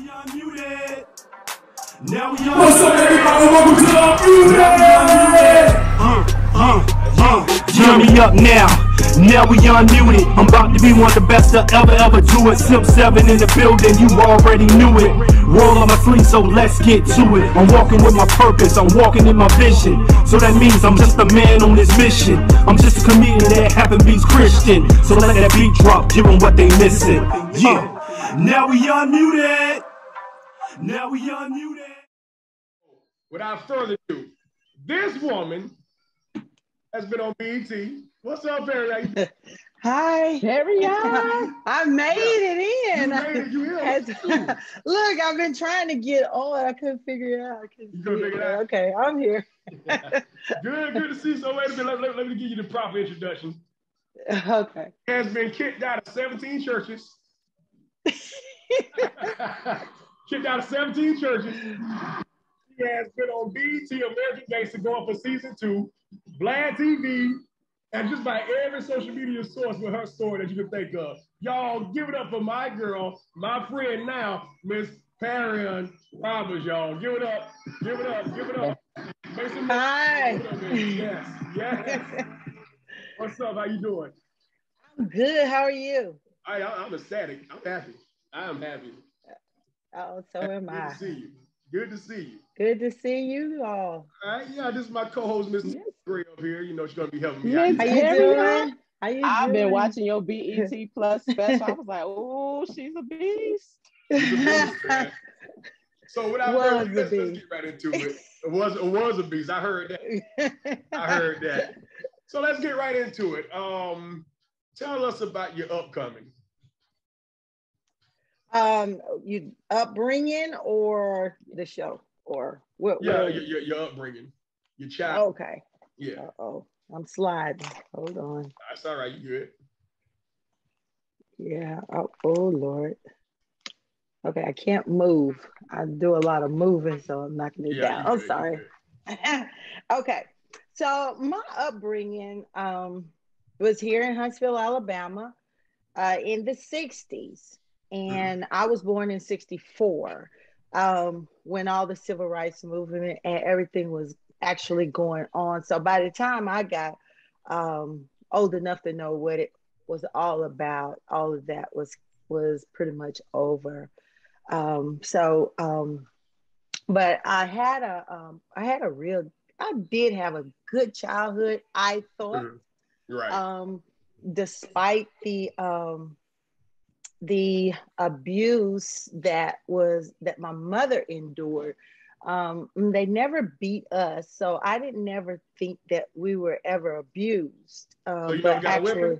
What's up, everybody? Welcome to the Unmuted! Uh, uh, uh, turn me up now. Now we unmuted. I'm about to be one of the best to ever, ever do it. Silk 7 in the building, you already knew it. Roll on my sleeve, so let's get to it. I'm walking with my purpose, I'm walking in my vision. So that means I'm just a man on this mission. I'm just a comedian that happen beats Christian. So let that beat drop, 'em what they missing. Yeah. Now we unmuted. Been. What's up, Barry? How you- Hi. Carry on. I made it in. You made it, you here. As- Look, I've been trying to get on. I couldn't figure it out. I couldn't You couldn't figure it out? Okay, I'm here. Good, good to see you. So wait a minute. Let, let- let me give you the proper introduction. okay. Has been kicked out of 17 churches. kicked out of 17 churches. She has been on BET American Gangster going for season two, Vlad TV, and just by every social media source with her story that you can think of. Y'all give it up for my girl, my friend now, Miss Parrion Roberts, y'all. Give it up. Give it up. Give it up. Make some. Hi. Up. Yes. Yes. What's up? How you doing? I'm good. How are you? I, I, I'm ecstatic. I'm happy. I am happy. Oh, so am Good I. to see you. Good to see you. Good to see you all. All right, yeah, this is my co-host, Mrs. Yes. Gray up here. You know she's gonna be helping me Yes, out. How you Carry doing? How you I've been watching your BET Plus special. I was like, oh, she's a beast. So without Was further a ado, let's, let's get right into it. It was it was a beast. I heard that. I heard that. So let's get right into it. Um, tell us about your upcoming. Um, you upbringing or the show or what? Yeah, what- your, your, your upbringing, your child. Okay. Yeah, Uh oh, I'm sliding. Hold on. that's all right. You good? Yeah. Oh, oh Lord. Okay, I can't move. I do a lot of moving, so I'm knocking it Yeah, down. I'm you sorry. okay. So my upbringing um, was here in Huntsville, Alabama, uh, in the 60s. And I was born in 64 um, when all the civil rights movement and everything was actually going on. So by the time I got um, old enough to know what it was all about, all of that was was pretty much over. Um, so, um, but I had a um, I had a real I did have a good childhood. I thought Mhm. Right. um, despite the um, the abuse that was that my mother endured. Um, they never beat us, so I didn't never think that we were ever abused. Um, So but never got a actually,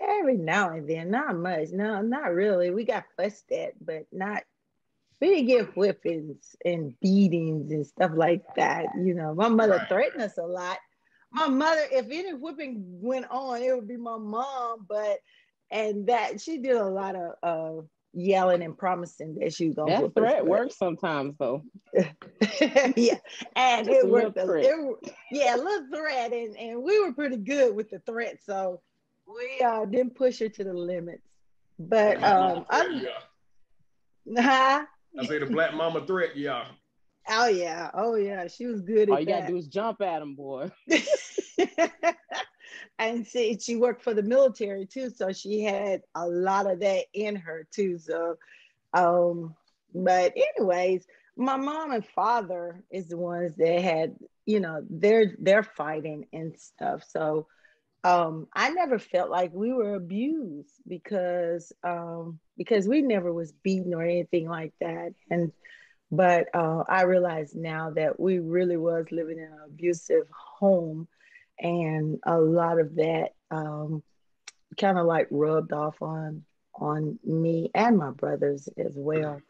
every now and then, not much. No, not really. We got fussed at, but not. We didn't get whippings and beatings and stuff like that. You know, my mother Right. threatened us a lot. My mother, if any whipping went on, it would be my mom. But and that she did a lot of uh, yelling and promising that she was gonna That whip us, threat but- works sometimes, though. yeah, and Just it worked. a- threat. It, yeah, a little threat, and, and we were pretty good with the threat, so we uh, didn't push her to the limits. But um, I'm, yeah. huh? I say the black mama threat. Yeah. oh yeah, oh yeah, she was good at All you that. gotta do is jump at him, boy. and see, she worked for the military too, so she had a lot of that in her too. So, um, but anyways, my mom and father is the ones that had, you know, they're they're fighting and stuff. So, um, I never felt like we were abused because um, because we never was beaten or anything like that, and but uh, I realize now that we really was living in an abusive home, and a lot of that um, kind of like rubbed off on on me and my brothers as well.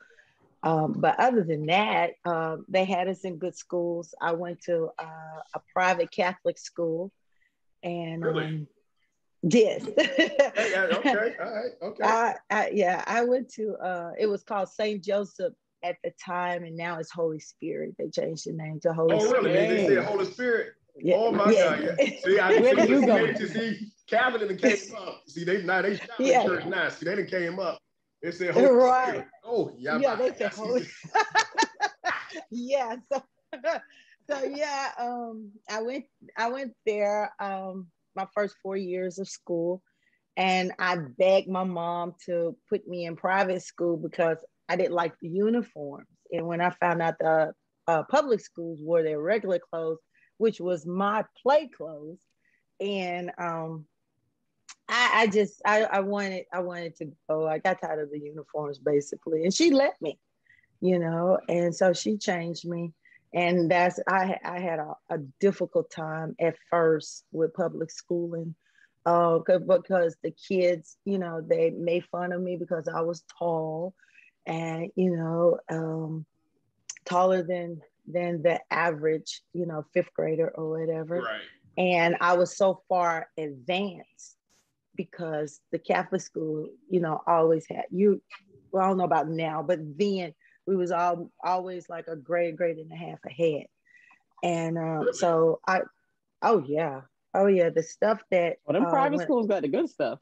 Um, but other than that, uh, they had us in good schools. I went to uh, a private Catholic school, and Really? um, yes, Hey, yeah, okay, all right, okay. I, I, yeah, I went to. Uh, it was called Saint Joseph at the time, and now it's Holy Spirit. They changed the name to Holy oh, Spirit. really? They said Holy Spirit. Yeah, Oh my yeah. God! Yeah. See, I Where see, did you see, go? they- see, Calvin and came up. See, they now they Catholic Yeah. church now. See, they done came up. They said Holy Right. Spirit. Oh, yeah. Yeah, they said Holy. yeah, so so yeah, um, I went I went there um my first four years of school, and I begged my mom to put me in private school because I didn't like the uniforms. And when I found out the uh, public schools wore their regular clothes, which was my play clothes, and um, I, I just I, I wanted I wanted to go. I got tired of the uniforms basically, and she let me, you know. And so she changed me, and that's I I had a, a difficult time at first with public schooling, uh, 'cause- because the kids, you know, they made fun of me because I was tall, and you know, um, taller than than the average, you know, fifth grader or whatever Right. and I was so far advanced because the Catholic school, you know, always had you. Well, I don't know about now, but then we was all always like a grade, grade and a half ahead, and um, Really? so I, oh yeah, oh yeah, the stuff that Well, them uh, private when- schools got the good stuff.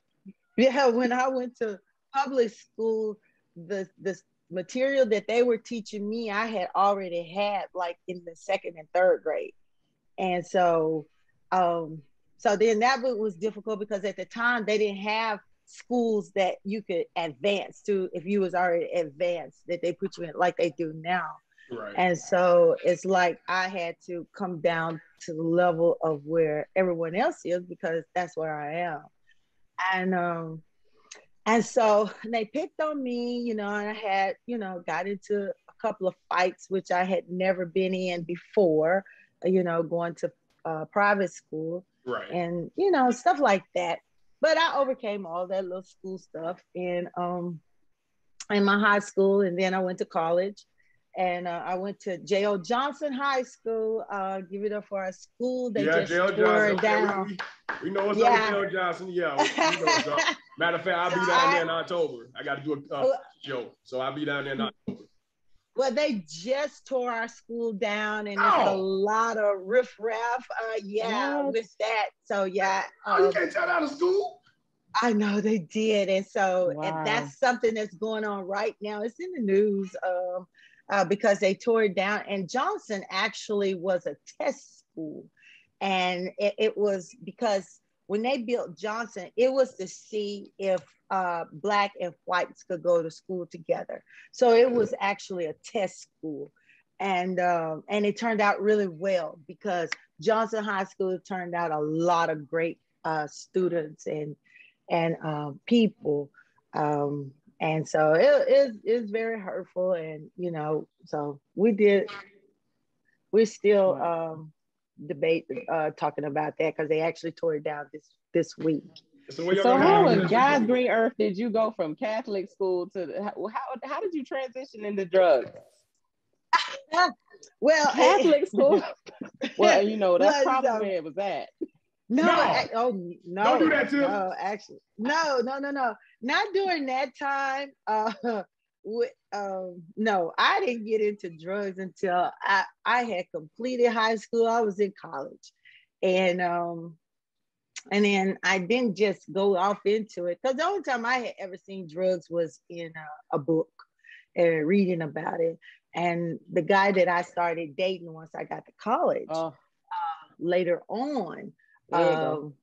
yeah, when I went to public school, the the material that they were teaching me, I had already had like in the second and third grade, and so, um, so then that wa- was difficult because at the time they didn't have schools that you could advance to if you was already advanced that they put you in like they do now. Right. And so it's like I had to come down to the level of where everyone else is because that's where I am. And um and so they picked on me, you know, and I had, you know, got into a couple of fights which I had never been in before, you know, going to uh, private school right. and you know stuff like that but i overcame all that little school stuff in um in my high school and then i went to college and uh, i went to J.O. Johnson high school uh give it up for our school they yeah, just J.O. Johnson. down we, we, know what's Yeah. up with J.O. Johnson. Yeah. We- we know what's up. Matter of fact, I'll be down I- there in October. I got to do a uh, Well- show, so I'll be down there in October. well they just tore our school down and it's a Oh. lot of riffraff uh yeah What? with that so yeah Oh, you um, can't tell out of school. I know they did, and so Wow. and that's something that's going on right now. It's in the news um, uh, because they tore it down. And Johnson actually was a test school, and it, it was because when they built Johnson, it was to see if uh, black and whites could go to school together. So it was actually a test school, and um, and it turned out really well because Johnson High School turned out a lot of great uh, students and and um, people. Um, and so it is it's very hurtful. And, you know, so we did, we're still um, debate, uh, talking about that because they actually tore it down this, this week. So, So how have in? God's green earth did you go from Catholic school to the, how, how how did you transition into drugs? Well, Catholic school. well, you know that's Well, probably so- where it was at. No, No. I- oh no! Don't do that to. No, actually, no, no, no, no. Not during that time. Uh, with, um, no, I didn't get into drugs until I I had completed high school. I was in college, and um, and then I didn't just go off into it because the only time I had ever seen drugs was in a, a book and reading about it. And the guy that I started dating once I got to college Oh, later on there you go. um,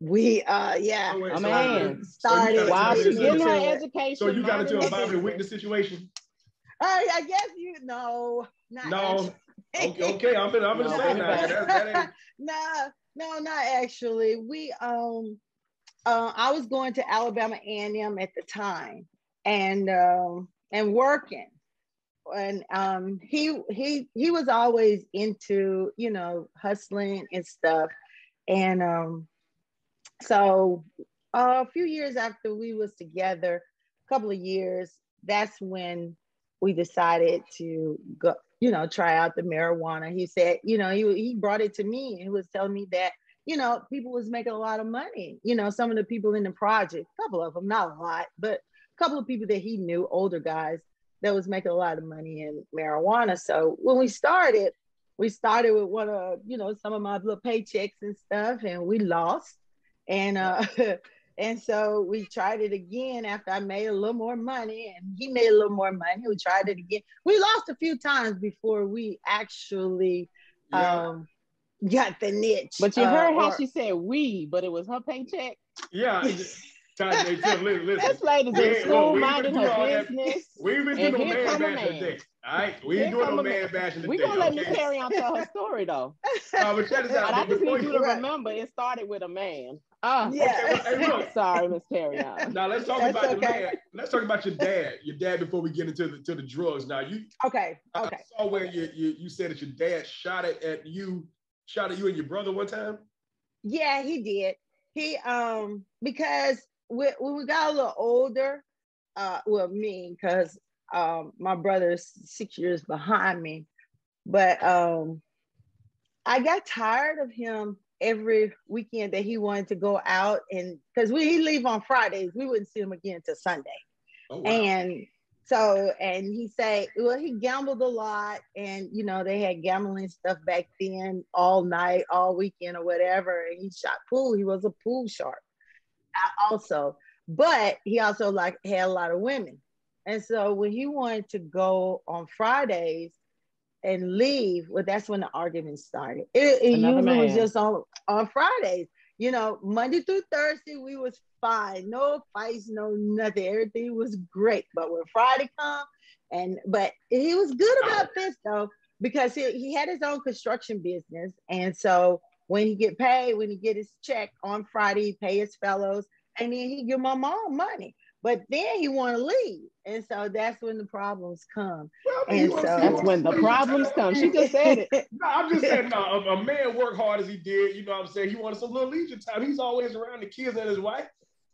we uh yeah Oh, wait, so- man. started gotta While tell she getting her education. So you got into a minding Bobby her Witness situation? I, I guess you no not No. Okay, okay. I'm gonna, I'm gonna No, say that. That, that ain't, no no not actually we um uh, I was going to Alabama A&M at the time and um and working and um he he he was always into you know hustling and stuff and um so a few years after we was together a couple of years that's when we decided to go, you know, try out the marijuana. He said, you know, he, he brought it to me and he was telling me that, you know, people was making a lot of money. You know, some of the people in the project, a couple of them, not a lot, but a couple of people that he knew, older guys, that was making a lot of money in marijuana. So when we started, we started with one of, you know, some of my little paychecks and stuff, and we lost. And uh And so we tried it again after I made a little more money and he made a little more money. We tried it again. We lost a few times before we actually yeah. um, got the niche. But you heard uh, how or, she said we, but it was her paycheck. Yeah. listen, this lady's in school minding her business. We ain't been doing no man bashing today. All right, we ain't doing no man bashing today. We gonna let Miss Parrion tell her story though. no, but check this out. But I just need you to remember it started with a man. Oh, yeah. Okay, well, hey, Sorry, Miss Parrion. Now let's talk That's about okay. the man. Let's talk about your dad. Your dad before we get into the to the drugs. Now you okay. Okay. I saw where you you, you said that your dad shot it at you, shot at you and your brother one time. Yeah, he did. He um because when, when we got a little older, uh, well, me, because um, my brother's six years behind me, but um, I got tired of him every weekend that he wanted to go out and because we he leave on Fridays, we wouldn't see him again until Sunday. Oh, wow. And so and he say, well, he gambled a lot, and you know, they had gambling stuff back then all night, all weekend, or whatever. And he shot pool, he was a pool shark also, but he also like had a lot of women. And so when he wanted to go on Fridays and leave, well, that's when the argument started. It, it usually man. was just on, on Fridays. You know, Monday through Thursday, we was fine. No fights, no nothing. Everything was great. But when Friday come, and but he was good about this though, because he, he had his own construction business. And so when he get paid, when he get his check on Friday, he pay his fellows, and then he give my mom money. But then he want to leave, and so that's when the problems come. Well, and so that's when the problems come. She just said it. no, I'm just saying, no, a, a, man work hard as he did. You know, what I'm saying he wanted some little leisure time. He's always around the kids and his wife.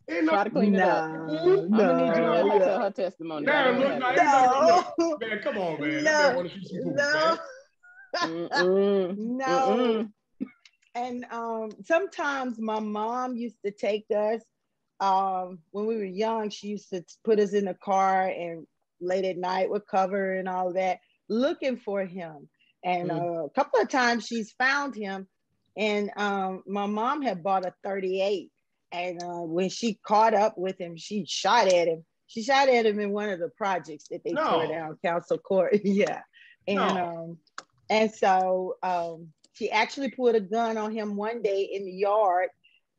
Ain't Try to clean it up. No, I'm gonna need you to tell her testimony. Now, look, no, no. man, come on, man. No, no. Mm-mm. no. Mm-mm. And um, sometimes my mom used to take us um, when we were young. She used to put us in the car and late at night with cover and all that, looking for him. And mm. uh, a couple of times she's found him. And um, my mom had bought a 38. And uh, when she caught up with him, she shot at him. She shot at him in one of the projects that they no. tore down, Councill Court. yeah. And no. um, and so um, she actually put a gun on him one day in the yard,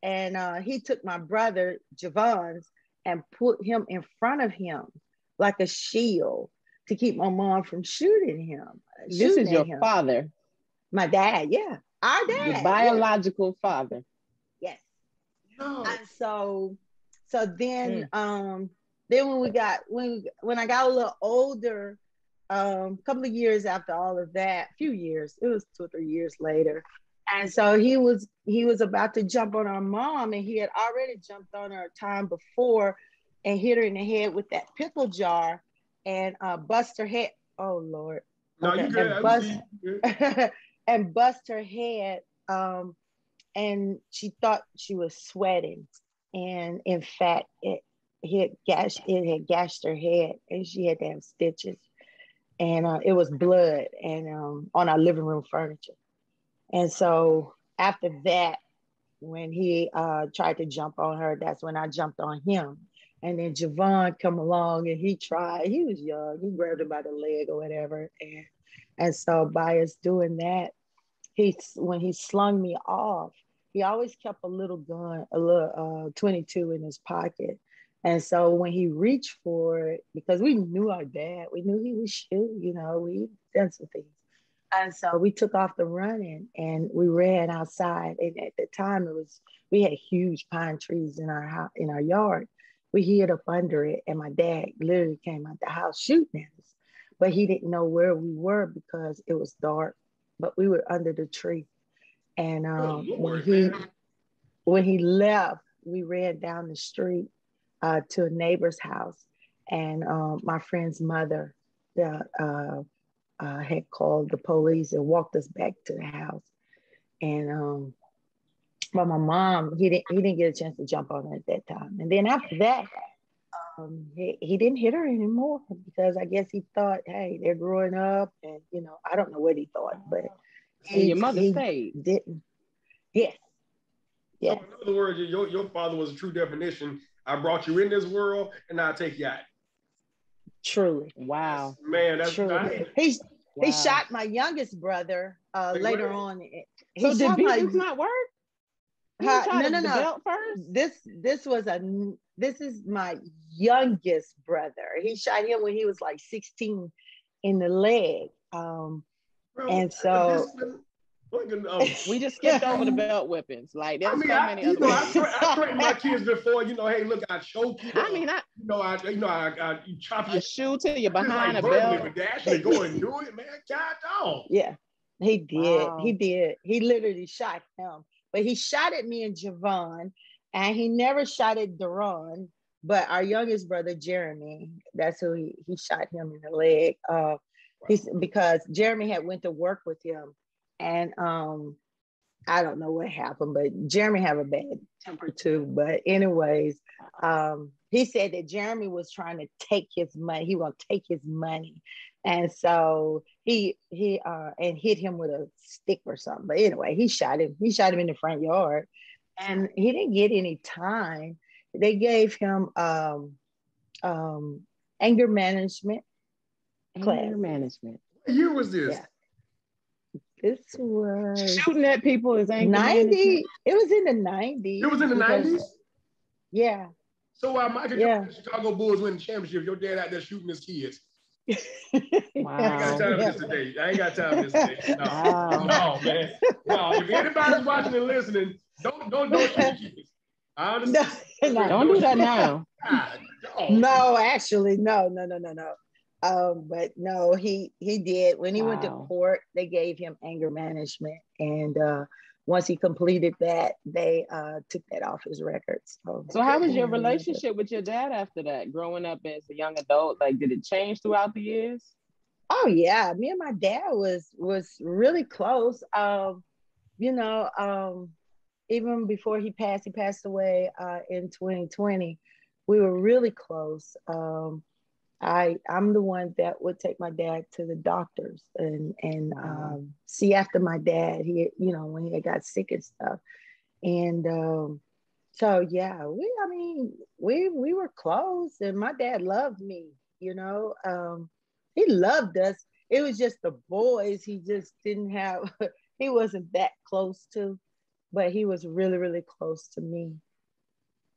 and uh, he took my brother Javon's and put him in front of him like a shield to keep my mom from shooting him. This shooting is your him. father. My dad, yeah, our dad, your biological yeah. father. Yes. Oh. And so, so then, mm. um, then when we got when when I got a little older, um, a couple of years after all of that, a few years, it was two or three years later. And so he was he was about to jump on our mom, and he had already jumped on her a time before and hit her in the head with that pickle jar and uh, bust her head. Oh Lord. No, okay. you good. And bust, and bust her head. Um, and she thought she was sweating. And in fact, it, it had gashed it had gashed her head and she had to have stitches and uh, it was blood and um, on our living room furniture. And so after that, when he uh, tried to jump on her, that's when I jumped on him. And then Javon come along and he tried. He was young. He grabbed him by the leg or whatever. And and so by us doing that, he when he slung me off, he always kept a little gun, a little uh, 22 in his pocket. And so when he reached for it, because we knew our dad, we knew he was shoot, you know, we done some things. And so we took off the running and we ran outside. And at the time it was, we had huge pine trees in our house, in our yard. We hid up under it and my dad literally came out the house shooting at us. But he didn't know where we were because it was dark, but we were under the tree. And um, oh, when he when he left, we ran down the street uh, to a neighbor's house, and um, my friend's mother uh, uh, uh, had called the police and walked us back to the house. And um, but my mom, he didn't he didn't get a chance to jump on her at that time. And then after that, um, he, he didn't hit her anymore because I guess he thought, hey, they're growing up, and you know, I don't know what he thought, but And your mother he stayed. didn't. Yes. Yes. So in other words, your, your father was a true definition. I brought you in this world, and I'll take you out. Truly. Wow. Man, that's Truly. I, He wow. he shot my youngest brother uh, Wait, later wait. on. He So did shot my beatings not work? You Huh, no, no, no. first? this this was a n- this is my youngest brother. He shot him when he was like 16 in the leg. Um, bro, And so- this- um, We just skipped over the belt whippings. Like I there's mean, so I, many you other know, I, ways. thre- I threatened my kids before. You know, hey, look, I choke you. I mean, I, you know, I, you know, I, I you chop your shoe to your Just behind like a belt. but they actually go and do it, man. God dog. yeah, he did. Wow. He did. He literally shot him, but he shot at me and Javon, and he never shot at Duran. But our youngest brother, Jeremy, that's who he, he shot him in the leg. Uh, he's because Jeremy had went to work with him, and um, I don't know what happened, but Jeremy have a bad temper too. But anyways, um, he said that Jeremy was trying to take his money. He want to take his money, and so he he uh, and hit him with a stick or something. But anyway, he shot him. He shot him in the front yard, and he didn't get any time. They gave him um, um, anger management class. Anger management. What year was this? Yeah. This was Shooting at people is anger 90. management. It was in the 90s. It was in the because- nineties. Yeah. So while Michael Yeah. Jordan, Chicago Bulls win the championship, your dad out there shooting his kids. Wow. I ain't got time for this today. I ain't got time for this today. No, Wow. no, man. No, if anybody's watching and listening, don't don't don't shoot kids. I understand. No, no. Don't do that now. God, dog. No, actually, no, no, no, no, no. Um, but no, he he did. When he went to court, they gave him anger management, and uh, once he completed that, they uh, took that off his record. So, So how was your relationship with your dad after that? Growing up as a young adult, like did it change throughout the years? Oh yeah, me and my dad was was really close. Um, you know, um, even before he passed, he passed away uh, in 2020. We were really close. Um, I I'm the one that would take my dad to the doctors and and um, see after my dad. He you know when he got sick and stuff, and um, so yeah, we I mean we we were close, and my dad loved me. You know, um, he loved us. It was just the boys. He just didn't have. he wasn't that close to, but he was really really close to me.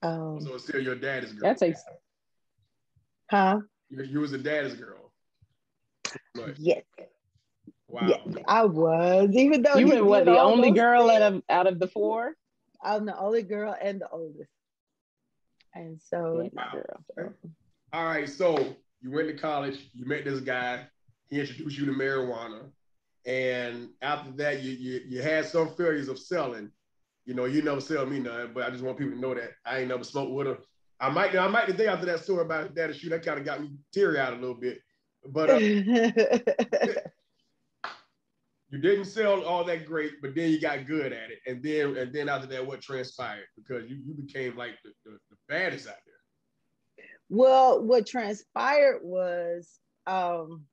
Um, So still your daddy's girl. That's a huh? You, you was a dad's girl. But, Yes. wow. Yes, I was. Even though you were what the only girl out of out of the four? I'm the only girl and the oldest. And so, Yeah, girl. All right, so you went to college, you met this guy, he introduced you to marijuana, and after that, you you, you had some failures of selling. You know, you never sell me none, but I just want people to know that I ain't never smoked with her. I might, I might think after that story about daddy shoe, that kind of got me teary out a little bit. But uh, you didn't sell all that great, but then you got good at it, and then and then after that, what transpired? Because you, you became like the, the, the baddest out there. well, what transpired was um,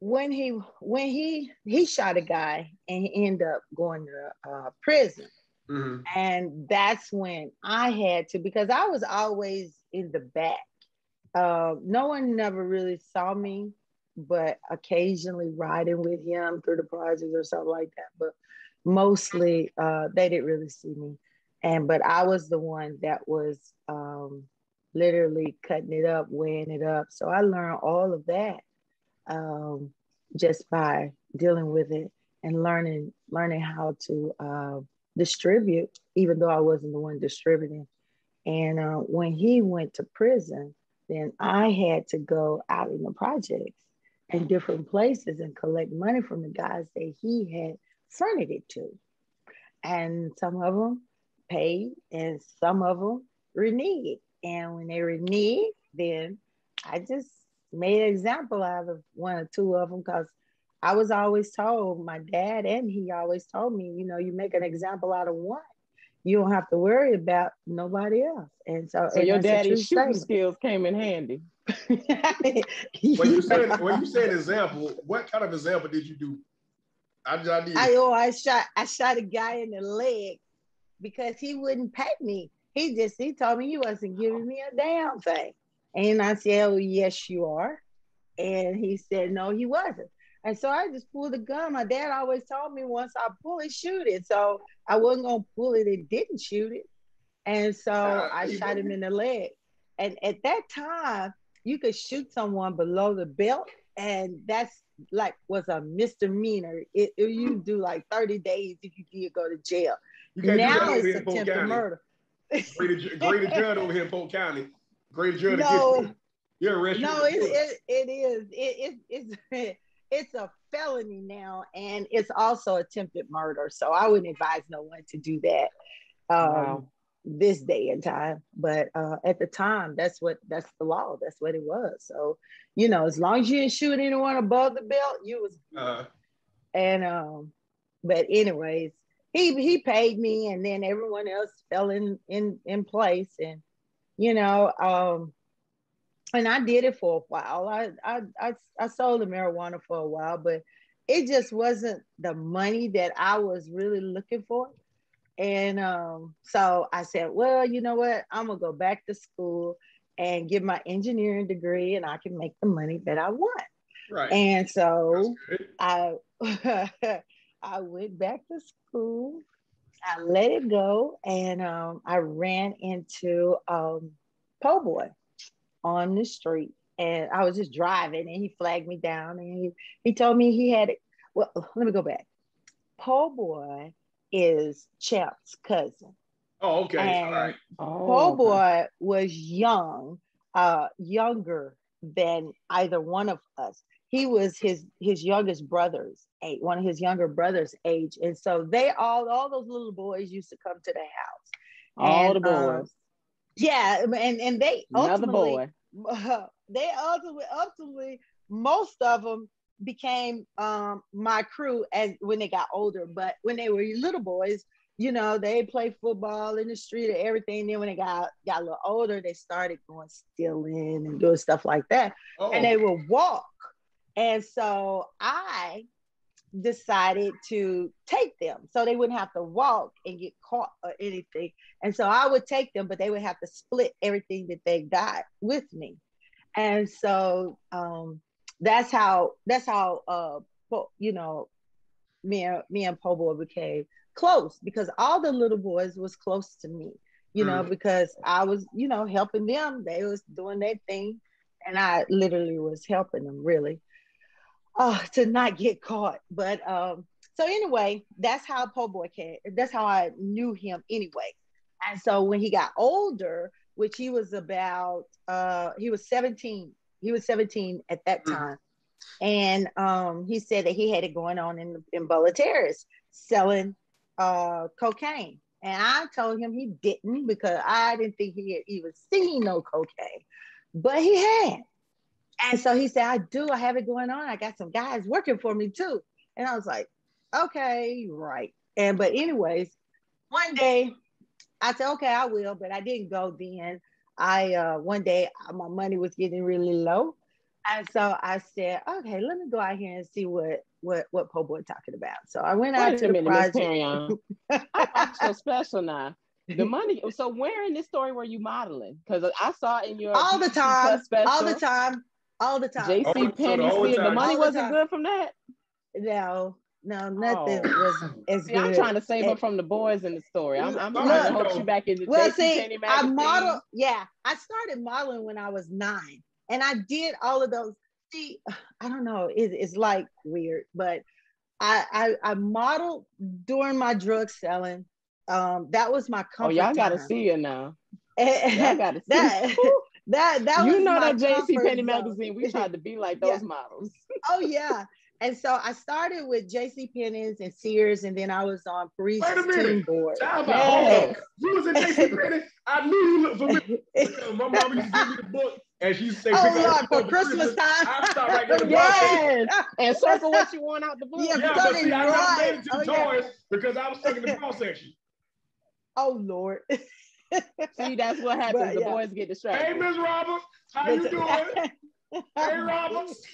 when he when he he shot a guy and he ended up going to uh, prison. Mhm. and that's when I had to because I was always in the back. Uh, no one never really saw me, but occasionally riding with him through the projects or something like that. But mostly, uh, they didn't really see me. And but I was the one that was um, literally cutting it up, weighing it up. So I learned all of that um, just by dealing with it and learning learning how to. Uh, distribute, even though I wasn't the one distributing. And uh, when he went to prison, then I had to go out in the projects and different places and collect money from the guys that he had fronted it to. And some of them paid and some of them reneged. And when they reneged, then I just made an example out of one or two of them because I was always told, my dad and he always told me, you know, you make an example out of one, you don't have to worry about nobody else. And so, So and your daddy's shooting statement. skills came in handy. When you say when you say an example, what kind of example did you do? I just I need I oh I shot I shot a guy in the leg because he wouldn't pay me. He just he told me he wasn't giving me a damn thing. And I said, Oh yes, you are. And he said, No, he wasn't. And so I just pulled the gun. My dad always told me once I pull it, shoot it. So I wasn't gonna pull it and didn't shoot it. And so Uh, I shot him in the leg. And at that time, you could shoot someone below the belt, and that's like was a misdemeanor. It, it- you do like 30 days if you did go to jail. you can't do that Now it's attempted murder. Greater, greater judge over here in Polk County. Greater judge No. against you. You're arrested. No, it, it, it is. It, it, it's it's a felony now, and it's also attempted murder. So I wouldn't advise no one to do that. Um, Wow. This day and time, but uh, at the time, that's what that's the law. That's what it was. So, you know, as long as you didn't shoot anyone above the belt, you was Uh, and um but anyways he he paid me and then everyone else fell in in in place and you know um and i did it for a while. I i i, I sold the marijuana for a while but it just wasn't the money that i was really looking for. And um so i said well you know what? I'm gonna go back to school and get my engineering degree and i can make the money that i want. Right. and so I I went back to school. I let it go, and um, I ran into um, Po Boy on the street, and I was just driving, and he flagged me down, and he, he told me he had. Well, let me go back. Po Boy is Champ's cousin. Oh, okay. And- All right. Oh, Po okay. Boy was young, uh, younger than either one of us. He was his his youngest brother's age, one of his younger brother's age, and so they all all those little boys used to come to the house. All And, the um, boys. Yeah, and and they Another ultimately boy. they ultimately ultimately most of them became um my crew as when they got older. But when they were little boys you know they played football in the street and everything. Then when they got got a little older they started going stealing and doing stuff like that. Oh, and they would walk. And so i decided to take them. So they wouldn't have to walk and get caught or anything. And so i would take them but they would have to split everything that they got with me. And so um that's how that's how uh po- you know me and me and po boy became close because all the little boys was close to me you know because i was you know helping them. They was doing their thing and i literally was helping them really uh to not get caught. But um so anyway that's how po boy came that's how i knew him anyway. And so when he got older which he was about uh he was 17 he was 17 at that Mm. time. And um he said that he had it going on in in Butler Terrace selling uh cocaine. And I told him he didn't because I didn't think he had even seen no cocaine but he had and so he said I do I have it going on I got some guys working for me too and I was like okay right and but anyways one day I said, okay, I will, but I didn't go then. I uh one day uh, my money was getting really low. And so I said, okay, let me go out here and see what what what Po Boy talking about. So I went out Wait to a the minute, Miss project. Parrion. I watched your special now. The money. So where in this story were you modeling? Because I saw in your all the time, all the time, all the time. JC Oh, so the Penney. whole see, the money All wasn't time. good from that. No, no, nothing Oh. was as See, good. I'm trying to save And- up from the boys in the story. I'm, I'm Look, trying to hook you back into Well, JC see, Penney I model. Yeah, I started modeling when I was nine, and I did all of those. See, I don't know. It, it's like weird, but I, I I modeled during my drug selling. Um, that was my Oh, y'all got to see it now. Y'all got to see. that. Woo. That that you was know that JC comfort Penney zone. magazine. We tried to be like those Yeah. models. Oh yeah. And so I started with JC Penney's and Sears, and then I was on Paris Wait a minute. team board. Time out. Yes. Hold on. You was in JC Penney. I knew you looked familiar. Uh, my mom used to give me the book. And she say, Oh, pick Lord, for the Christmas time. I stop right there. to buy it. Yes. and circle what you want out the book. Yeah, Yeah, Got but it see, I never right. made it to oh, the Oh, yeah. because I was stuck in the bra section. Oh Lord. See, that's what happens. But, the yeah. boys get distracted. Hey, distracted. Miss Roberts, how you doing? Hey, Roberts.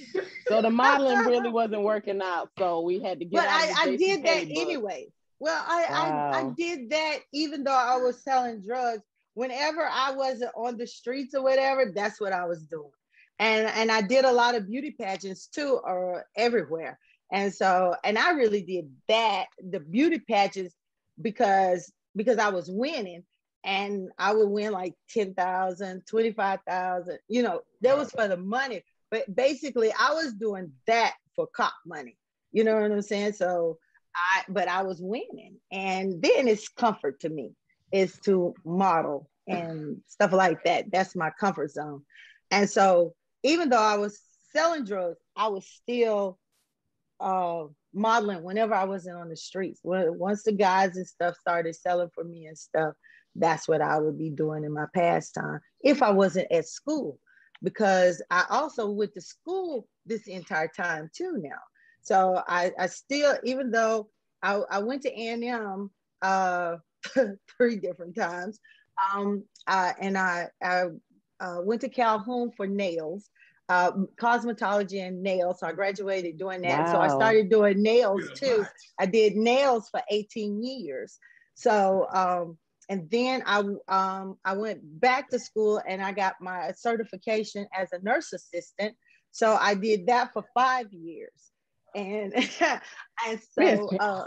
So the modeling really wasn't working out. So we had to get but out I, of the I Jason did that book. anyway. Well, I, I I did that even though I was selling drugs. Whenever I wasn't on the streets or whatever, that's what I was doing. And and I did a lot of beauty pageants too, or everywhere. And so, and I really did that, the beauty pageants, because because I was winning and I would win like 10,000, 25,000, you know, that was for the money. But basically I was doing that for cop money. You know what I'm saying? So I, but I was winning. And then it's comfort to me is to model and stuff like that. That's my comfort zone. And so even though I was selling drugs, I was still uh, modeling whenever I wasn't on the streets. Once the guys and stuff started selling for me and stuff, that's what I would be doing in my pastime if I wasn't at school, because I also went to school this entire time too now. So I, I still, even though I, I went to A&M uh, three different times, um, uh, and I, I uh, went to Calhoun for nails, uh, cosmetology and nails. So I graduated doing that. So I started doing nails too. I did nails for 18 years. So, um, and then I um, I went back to school and I got my certification as a nurse assistant. So I did that for five years, and and so uh,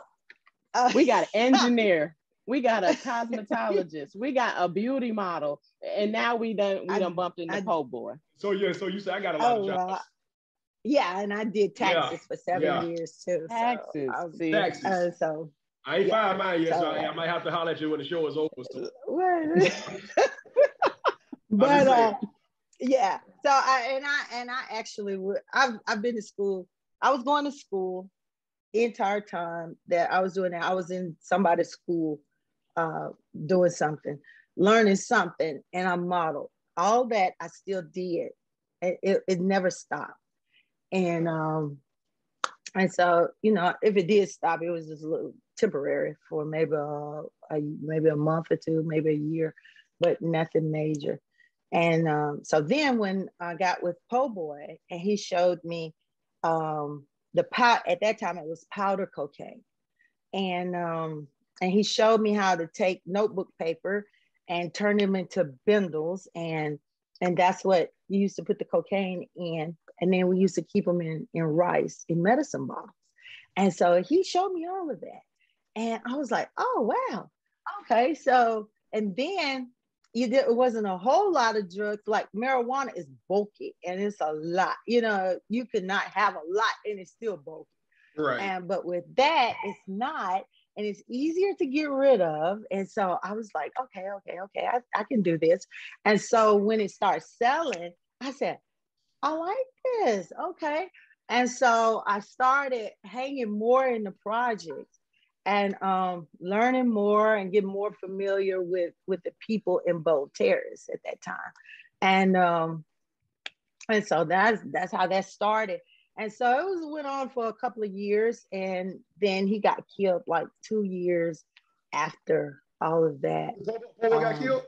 uh, We got an engineer. We got a cosmetologist. we got a beauty model. And now we done we I- done bumped into I- po' boy. So yeah, so you said I got a lot oh of well, jobs. yeah, and I did taxes for seven Yeah. years too. so, Taxes. um, See? Taxes. uh, so I ain't yeah. fired mine yet, so I might have to holler at you when the show is over. So. But uh, yeah. So I and I and I actually. I've I've been to school. I was going to school the entire time that I was doing that. I was in somebody's school, uh, doing something, learning something, and I modeled. All that I still did. It, it, it never stopped. And um, and so you know, if it did stop, it was just a little temporary for maybe a, a maybe a month or two, maybe a year, but nothing major. And um, so then when I got with Po Boy and he showed me um, the pot at that time it was powder cocaine, and um, and he showed me how to take notebook paper and turn them into bindles, and and that's what you used to put the cocaine in, and then we used to keep them in in rice in medicine bottles, and so he showed me all of that, and I was like, oh wow, okay, so and then you did, it wasn't a whole lot of drugs. Like marijuana is bulky and it's a lot. You know you could not have a lot and it's still bulky. Right. and but with that it's not and it's easier to get rid of. And so i was like okay okay okay i, I can do this. And so when it starts selling i said i like this. Okay. And so i started hanging more in the projects and um, learning more and getting more familiar with with the people in Butler Terrace at that time, and um, and so that's that's how that started. And so it was went on for a couple of years, and then he got killed like two years after all of that. Po Boy got Um, killed.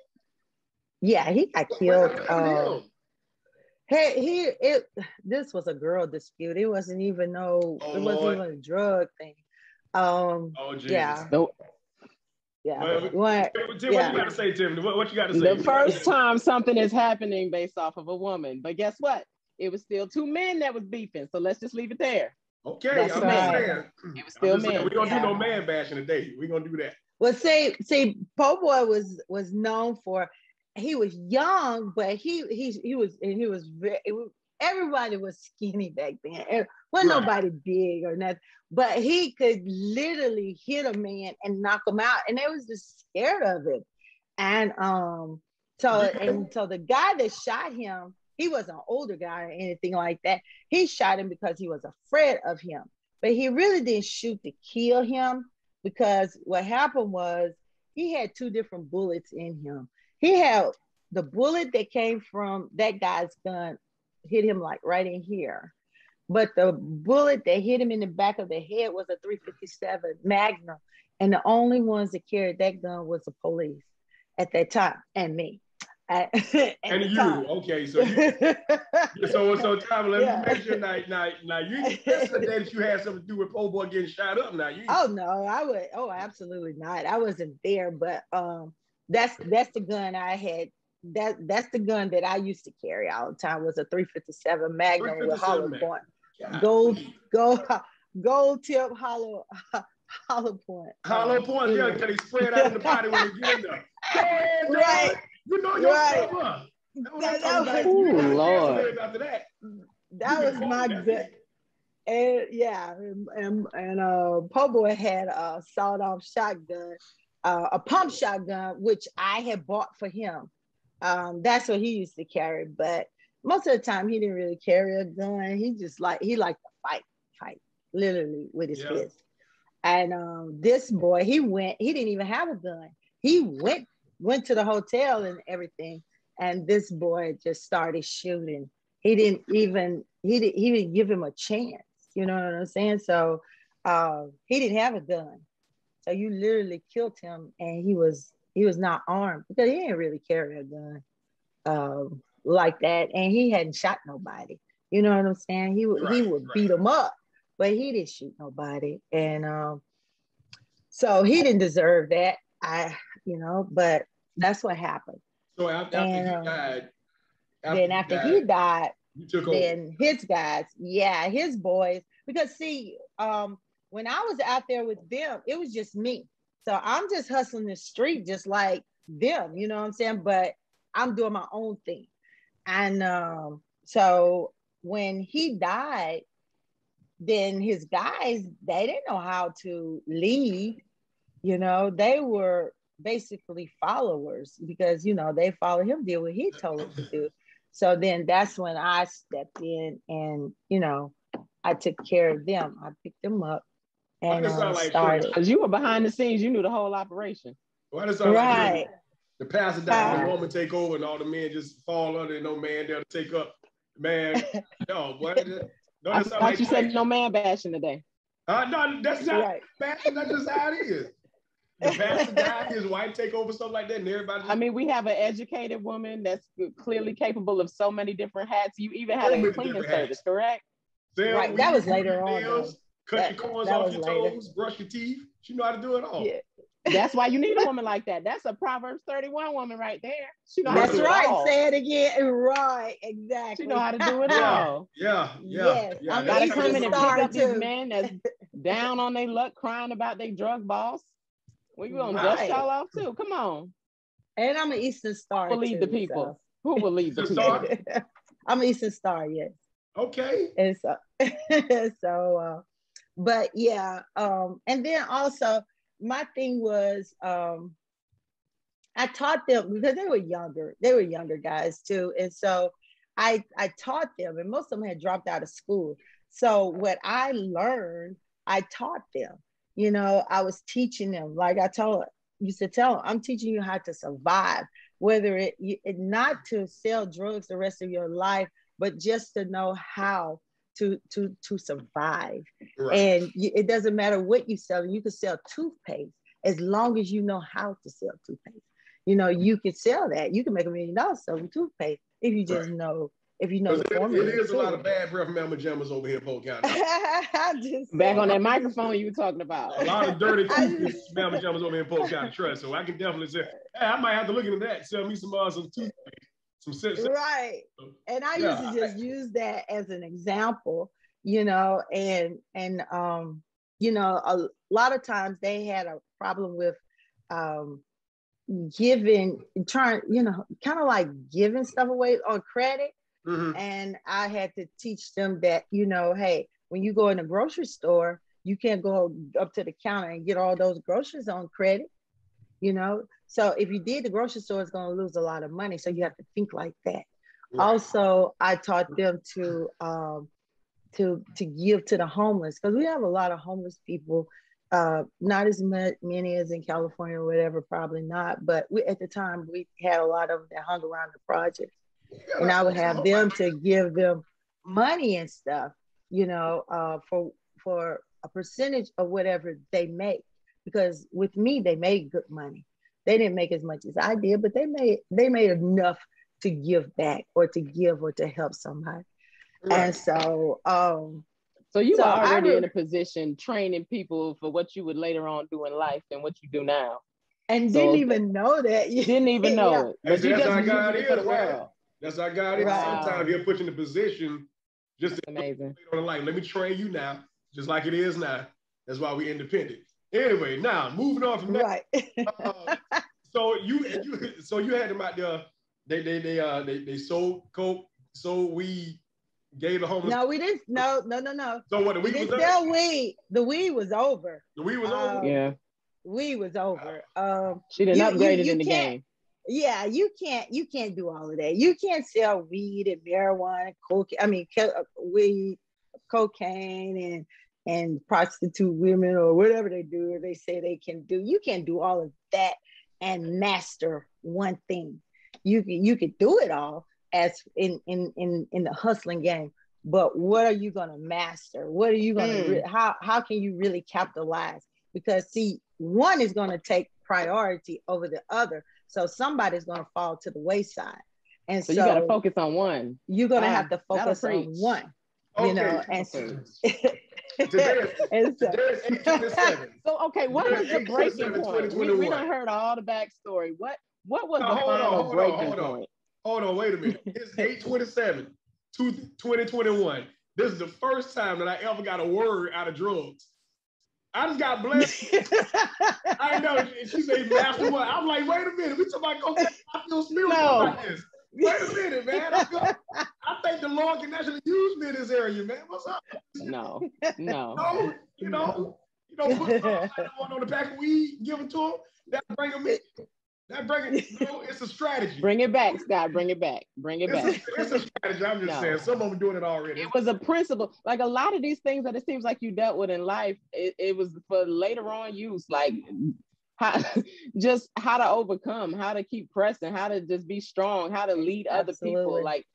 Yeah, he got killed. Uh. Hey, he it this was a girl dispute. It wasn't even no, Oh, it wasn't Lord. even a drug thing. Um, Oh, Jesus. yeah, The, yeah. Well, What- Tim, Tim, what you got to say, Tim? What, what you got to say? the first time something is happening based off of a woman. But guess what? It was still two men that was beefing. So let's just leave it there. Okay, That's I'm right. saying. It was still men. we don't Yeah. do no man bashing today. We're gonna do that. Well, see, see, Po Boy was was known for he was young, but he he he was and he was very. Everybody was skinny back then. Wasn't Right. nobody big or nothing, but he could literally hit a man and knock him out, and they was just scared of it. And um, so and so the guy that shot him, he was an older guy or anything like that. He shot him because he was afraid of him, but he really didn't shoot to kill him because what happened was he had two different bullets in him. He had the bullet that came from that guy's gun hit him like right in here. But the bullet that hit him in the back of the head was a 357 Magnum. And the only ones that carried that gun was the police at that time and me. At, at And you, time. okay, so you, so so Tom, let Yeah. me make sure now, now, now you this is the day that you had something to do with old boy getting shot up. Now you, oh no, I would. Oh, absolutely not. I wasn't there, but um, that's that's the gun I had. That that's the gun that I used to carry all the time. Was a 357 Magnum with hollow Magnum. point, God, gold, gold, gold tip, hollow, hollow point. hollow Um, point, yeah, because he spread out in the body when he get in there. Hey, Right. You know your Right. stuff, huh? That- that was- You got Ooh, the Lord. After that, that you was my hold gun. And yeah, and and, and uh, Po Boy had a sawed off shotgun, uh, a pump shotgun, which I had bought for him. Um, that's what he used to carry. But most of the time, he didn't really carry a gun. He just like he liked to fight, fight, literally with his Yeah. fist. And um, this boy, he went. He didn't even have a gun. He went went to the hotel and everything. And this boy just started shooting. He didn't even he didn't he didn't give him a chance. You know what I'm saying? So uh, he didn't have a gun. So you literally killed him, and he was he was not armed because he didn't really carry a gun um, like that, and he hadn't shot nobody. You know what I'm saying? He would he would right. beat him up, but he didn't shoot nobody, and um, so he didn't deserve that. I you know, but that's what happened. So after, after And, he um, died, then after he died, you took over. then his guys, yeah, his boys. Because see, um, when I was out there with them, it was just me. So I'm just hustling the street just like them, you know what I'm saying? But I'm doing my own thing. And um, so when he died, then his guys, they didn't know how to lead, you know, they were basically followers because you know they followed him, did what he told them to do. So then that's when I stepped in and you know I took care of them. I picked them up and does it uh, like started. Because you were behind the scenes, you knew the whole operation. Why does it sound like Right. the pastor died, the woman take over, and all the men just fall under, and no man there to take up. Man, no, what? No, I thought like you said no man bashing today. Uh, no, that's not Right. pastor. That's just how it is. The pastor died, his wife take over, stuff like that, and everybody. Just, I mean, we have an educated woman that's clearly capable of so many different hats. You even had So a cleaning service, hats. correct? sell Right, that was later on, nails, Cut That- your corns off your later. toes, brush your teeth. She know how to do it all. Yeah. That's why you need a woman like that. That's a Proverbs 31 woman right there. She know how That's to do it right. all. Say it again. Right. Exactly. She know how to do it Yeah. all. Yeah, yeah, Yes, yeah. I'm that's Gotta come in and do pick it. Star, up these men that's down on their luck, crying about their drug boss. We gonna dust y'all off too. Come on. And I'm an Eastern Star. Who will lead the too, people? Who will lead the Eastern people? Star? I'm an Eastern Star, yes. Okay. And so, so, uh, but yeah, um, and then also my thing was, um, I taught them because they were younger. They were younger guys too, and so I I taught them, and most of them had dropped out of school. So what I learned, I taught them. You know, I was teaching them. Like I told used to tell them, I'm teaching you how to survive. Whether it, it not to sell drugs the rest of your life, but just to know how to to to survive. Right. And you, it doesn't matter what you sell. You can sell toothpaste as long as you know how to sell toothpaste. You know, you can sell that. You can make a million dollars selling toothpaste if you just Right. know if you know the it- formula. it is a lot of it. bad breath mamma jammers over here in Polk County. Back on that microphone you were talking about. A lot of dirty I toothpaste mamma jammers over here in Polk County. Trust. So I can definitely say, hey, I might have to look into that. Sell me some uh, some toothpaste, some sense. right and i Yeah, used to just use that as an example you know and and um you know a lot of times they had a problem with um giving trying you know kind of like giving stuff away on credit Mhm. and i had to teach them that you know hey when you go in the grocery store you can't go up to the counter and get all those groceries on credit you know so if you did the grocery store is going to lose a lot of money so you have to think like that Right. also i taught them to um to to give to the homeless because we have a lot of homeless people uh, not as many as in California or whatever, probably not. But we, at the time, we had a lot of them that hung around the project, and I would have them to give them money and stuff, you know, uh, for for a percentage of whatever they make. Because with me, they made good money. They didn't make as much as I did, but they made they made enough to give back or to give or to help somebody. Right. And so, um, so you so were already in a position training people for what you would later on do in life and what you do now. And so, didn't even know that. You didn't even know yeah. it. But that's, you that's how God is, man. That's how God is. Right. Sometimes he'll put you in a position just that's to amazing. on the line. Let me train you now, just like it is now. That's why we're independent. Anyway, now moving on from that. Right. uh, so you, you so you had them out there. They they they uh they, they sold coke, sold weed, gave the homeless. No, we didn't. No, no, no, no. So what? The weed we didn't sell weed. The weed was over. The weed was um, over. Yeah. Weed was over. Um, she didn't upgrade it in the game. Yeah, you can't. You can't do all of that. You can't sell weed and marijuana, cocaine. I mean, uh, weed, cocaine, and and prostitute women or whatever they do or they say they can do. You can't do all of that and master one thing. You can you could do it all, as in in in in the hustling game but what are you going to master? What are you to mm. re- how how can you really capitalize? Because see one is going to take priority over the other. So somebody's going to fall to the wayside. And so, so you got to focus on one. you're going to have to focus on one okay. you know and so, today, and so, so okay what was the breaking point we, we don't heard all the backstory what what was no, the final on, breaking on, point hold on, wait a minute. It's 827, 2021. This is the first time that I ever got a word out of drugs. I just got blessed. I know she said master what. I'm like, wait a minute. We talking about cocaine. I feel spiritual no. about this. Wait a minute, man. I, feel, I think the Lord can actually use me in this area, man. What's up? No, no. no you know, you know, put on the back of weed, give it to him. That bring him in. That bring it, you know, it's a strategy. Bring it back, Scott. Bring it back. Bring it it's back. A, it's a strategy. I'm just no. saying. Some of them doing it already. It was a principle. Like a lot of these things that it seems like you dealt with in life, it, it was for later on use. Like how just how to overcome, how to keep pressing, how to just be strong, how to lead other Absolutely. people. Like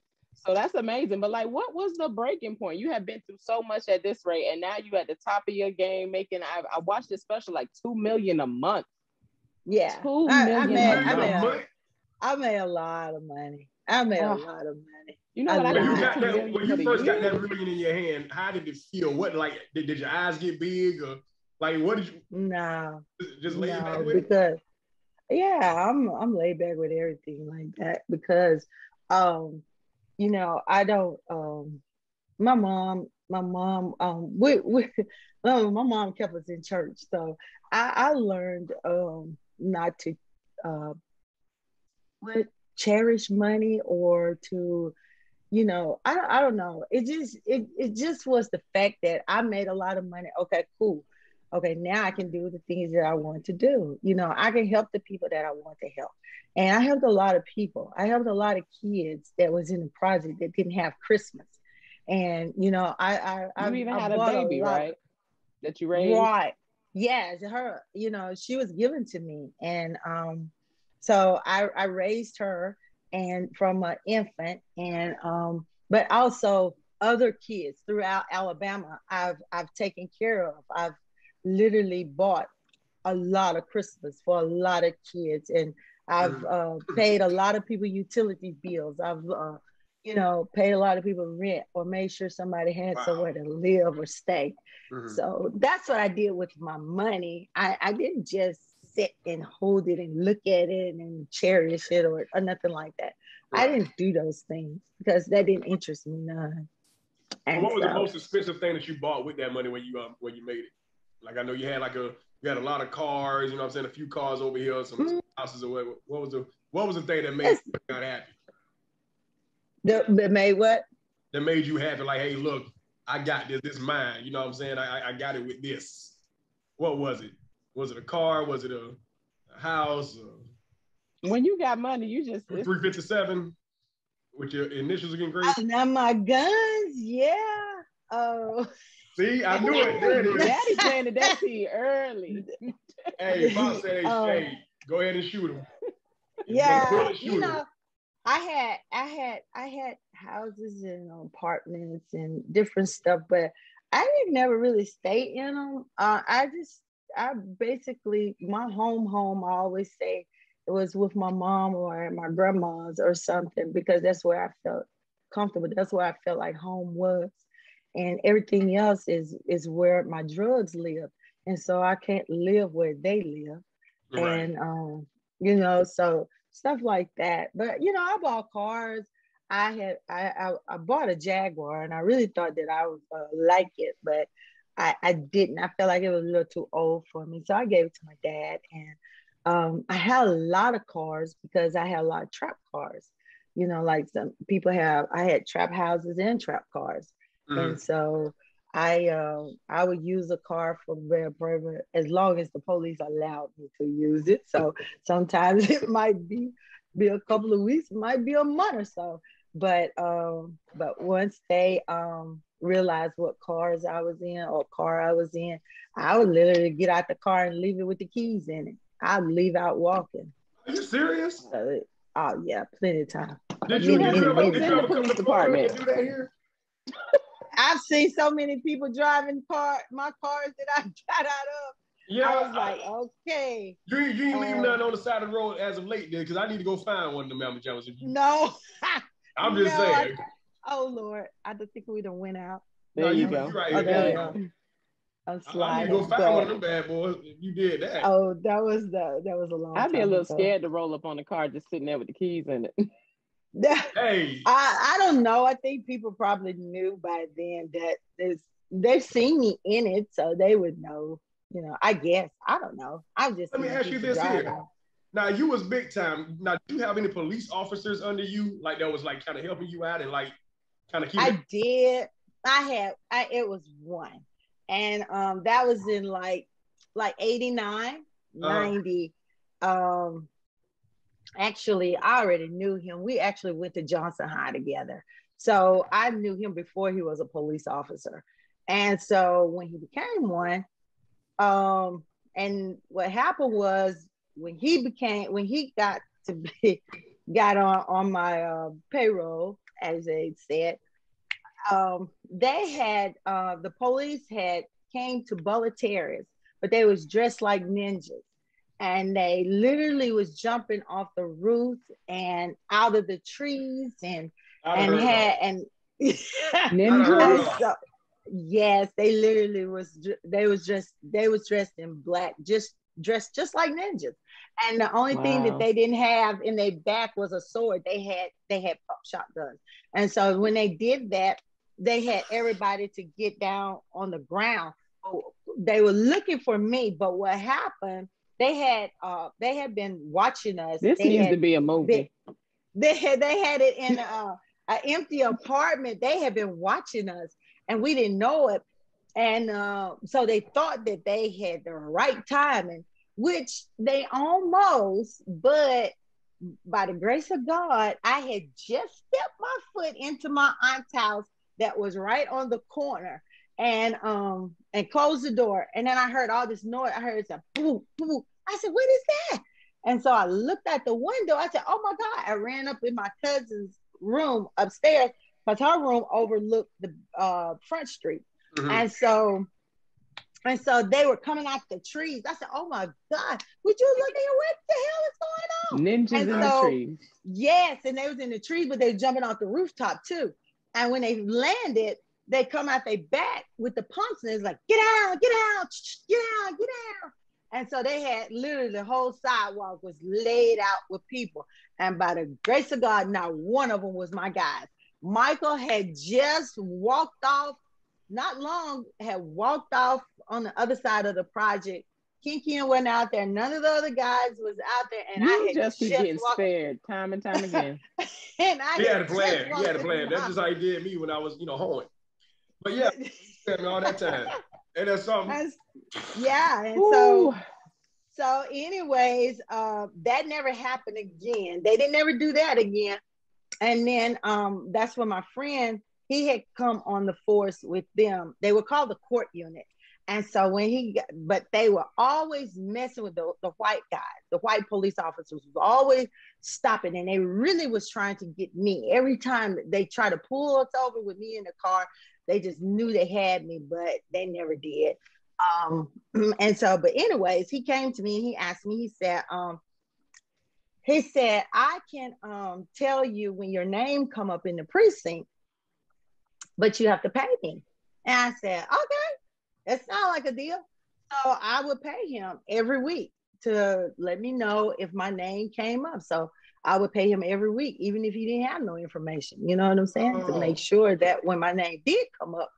so that's amazing. But like, what was the breaking point? You have been through so much at this rate, and now you at the top of your game, making. I, I watched this special like two million a month. Yeah. Two I, I, made, I, made a, I made a lot of money. I made oh. a lot of money. You know what I, when you, got that, when you first got that million in your hand, how did it feel? What like did, did your eyes get big or like what did you no just, just lay no, back with because it? yeah, I'm I'm laid back with everything like that because um you know I don't um my mom my mom um we, we um, my mom kept us in church so I, I learned um not to uh, what? cherish money or to you know I, I don't know. It just it, it just was the fact that i made a lot of money. Okay cool okay now i can do the things that i want to do. You know i can help the people that i want to help. And i helped a lot of people. I helped a lot of kids that was in the project that didn't have christmas. And you know i i you I, even I had a baby a right? That you raised. Right. Yes her you know she was given to me. And um so i i raised her and from an infant and um but also other kids throughout alabama i've i've taken care of. I've literally bought a lot of christmas for a lot of kids and i've mm. uh, paid a lot of people utility bills i've uh, you know, paid a lot of people rent or made sure somebody had wow. somewhere to live or stay. Mm-hmm. So that's what I did with my money. I, I didn't just sit and hold it and look at it and cherish it or, or nothing like that. Right. I didn't do those things because that didn't interest me none. And what was so, the most expensive thing that you bought with that money when you um when you made it? Like I know you had like a you had a lot of cars, you know I'm saying, a few cars over here, some mm-hmm. houses or whatever. What was the what was the thing that made you not happy? That, that made what? That made you happy. Like, hey, look, I got this. This mine. You know what I'm saying? I, I got it with this. What was it? Was it a car? Was it a, a house? when you got money, you just 357 with your initials again great. Now my guns, yeah. Oh. See, I knew it. There it is. Daddy planted that seed early. Hey, Bob said, Um, hey, go ahead and shoot him. yeah Bullet you know i had i had i had houses and apartments and different stuff but i didn't never really stay in them uh, i just i basically my home home i always say it was with my mom or my grandma's or something because that's where i felt comfortable that's where i felt like home was and everything else is is where my drugs live and so i can't live where they live Right. and um, you know, so stuff like that. But you know, I bought cars. I had I I, I bought a Jaguar, and I really thought that I would uh, like it, but I I didn't. I felt like it was a little too old for me, so I gave it to my dad. And um, I had a lot of cars because I had a lot of trap cars. You know, like some people have. I had trap houses and trap cars. Mhm. And so I uh, I would use a car for Bear River as long as the police allowed me to use it. So sometimes it might be be a couple of weeks, might be a month or so. But um, but once they um realized what cars I was in or car I was in, I would literally get out the car and leave it with the keys in it. I'd leave out walking. Are you serious? So it, oh yeah, plenty of time. Did you, did you ever, yeah, did yeah. you ever come to Florida department. do that here? I've seen so many people driving car my cars that I got out of. Yeah. I was like, okay, you, you ain't leave uh, nothing on the side of the road as of late, then, because I need to go find one of them Alabama Jones. If you, no. I'm just No, saying. oh Lord, I don't think we done went out. There No, you you, go. you right Oh, here. there There we go. go. I'm I need sliding. to go find one of them bad boys. If you did that. oh, that was the that was a long. I'd be a little ago. scared to roll up on the car just sitting there with the keys in it. Hey, I I don't know. I think people probably knew by then that this they've seen me in it, so they would know. You know, I guess I don't know. I'm just. Let me ask you this here. driving. now you was big time. Now, do you have any police officers under you, like that was like kind of helping you out and like kind of keep? I did. I had. I it was one, and um that was in like like 89, Uh-huh. 90. Um, actually, I already knew him. We actually went to Johnson High together, so I knew him before he was a police officer. And so when he became one, um, and what happened was when he became when he got to be got on on my uh, payroll, as they said, um, they had uh, the police had came to Butler Terrace, but they was dressed like ninjas, and they literally was jumping off the roof and out of the trees and and had and Ninjas. Ninjas. so, yes, they literally was. They was just. They was dressed in black, just dressed just like ninjas. And the only thing that they didn't have in their back was a sword. They had. They had pop shotguns. And so when they did that, they had everybody to get down on the ground. Oh, They were looking for me, but what happened? They had. Uh, they had been watching us. This they needs had to be a movie. they had they had it in uh, an empty apartment. They had been watching us, and we didn't know it. And uh, so they thought that they had the right timing, which they almost. But by the grace of God, I had just stepped my foot into my aunt's house that was right on the corner, and um and closed the door. And then I heard all this noise. I heard it's a boom boom. I said, "What is that?" And so I looked at the window. I said, "Oh my God!" I ran up in my cousin's room upstairs because her room overlooked the uh, front street. Mhm. And so, and so they were coming out the trees. I said, "Oh my God! Would you look here? What the hell is going on?" Ninjas And in the so- trees. Yes, and they was in the trees, but they jumping off the rooftop too. And when they landed, they come out their back with the pumps, and it's like, "Get out! Get out! Get out! Get out!" And so they had literally the whole sidewalk was laid out with people. And by the grace of God, not one of them was my guys. Michael had just walked off, not long, had walked off on the other side of the project. Kinky went out there. None of the other guys was out there, and I had just be just getting walked, spared time and time again. and I He had a plan. He had a plan. That's just how he did me when I was, you know, hoeing. But yeah, spent me all that time. And that's something. That's- yeah, and so Ooh. so anyways, uh, that never happened again. They didn't ever do that again. And then um, that's when my friend he had come on the force with them. They were called the court unit. And so when he got, but they were always messing with the, the white guys, the white police officers was always stopping and they really was trying to get me. Every time they try to pull us over with me in the car, they just knew they had me, but they never did. Um, and so, but anyways, he came to me and he asked me, he said, um, he said, I can um, tell you when your name come up in the precinct, but you have to pay me. And I said, okay, that sounds like a deal. So I would pay him every week to let me know if my name came up. So I would pay him every week, even if he didn't have no information. You know what I'm saying? To make sure that when my name did come up,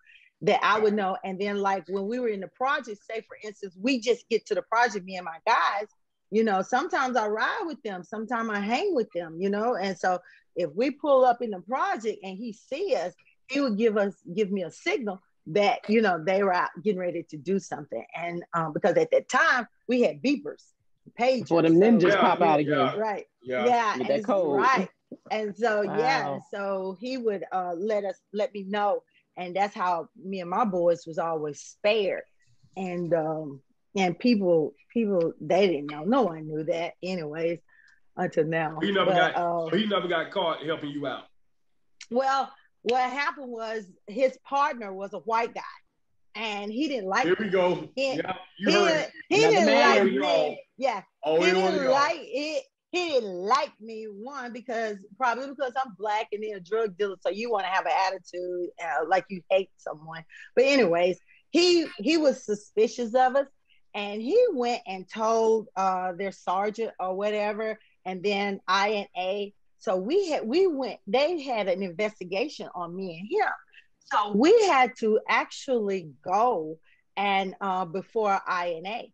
that I would know. And then, like when we were in the project, say for instance, we just get to the project, me and my guys. You know, sometimes I ride with them, sometimes I hang with them. You know, and so if we pull up in the project and he see us, he would give us give me a signal that you know they were out getting ready to do something and um, because at that time we had beepers pages for them ninjas so, pop out again yeah. right yeah, yeah. With that code. right and so wow. yeah so he would uh, let us let me know and that's how me and my boys was always spared and um and people people they didn't know no one knew that anyways until now he never but, got uh, he never got caught helping you out well what happened was his partner was a white guy and he didn't like Here we go. He, yeah, you he, heard he didn't like me. Yeah. Oh, he didn't like it. He didn't like me one because probably because I'm black and then a drug dealer, so you want to have an attitude uh, like you hate someone. But anyways, he he was suspicious of us, and he went and told uh, their sergeant or whatever, and then I and A so we had we went, they had an investigation on me and him. So we had to actually go and uh, before INA and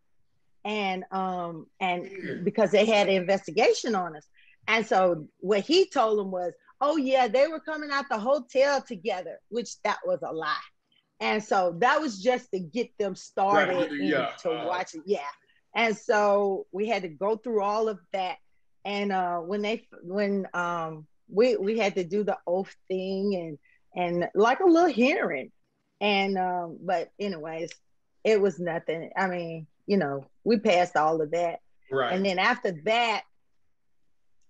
um and because they had an investigation on us. And so what he told them was, oh yeah, they were coming out the hotel together, which that was a lie. And so that was just to get them started right. yeah. to uh, watch it. Yeah. And so we had to go through all of that and uh, when they when um, we we had to do the oath thing and and like a little hearing, and um, but anyways, it was nothing. I mean, you know, we passed all of that, right? And then after that,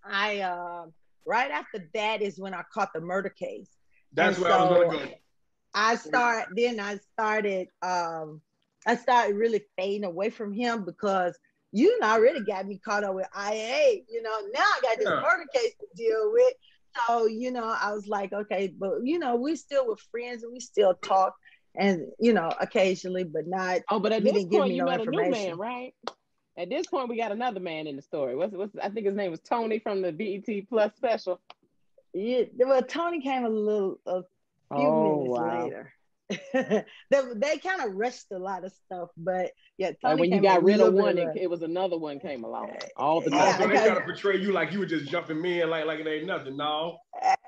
I uh, right after that is when I caught the murder case. That's and where so I was gonna go. I start then I started um I started really fading away from him because you already got me caught up with IA. You know, now I got this yeah. murder case to deal with. So, you know, I was like, okay, but you know, we still were friends and we still talk and you know, occasionally, but not oh, but at this point you no met a new man, right? At this point, we got another man in the story. What's what's I think his name was Tony from the BET Plus special. Yeah, well, Tony came a little a few oh, minutes wow. later. they, they kind of rushed a lot of stuff, but yeah. Like when you got rid of one, it, it, was another one came along all the time. Yeah, so they try to portray you like you were just jumping me in like like it ain't nothing. No.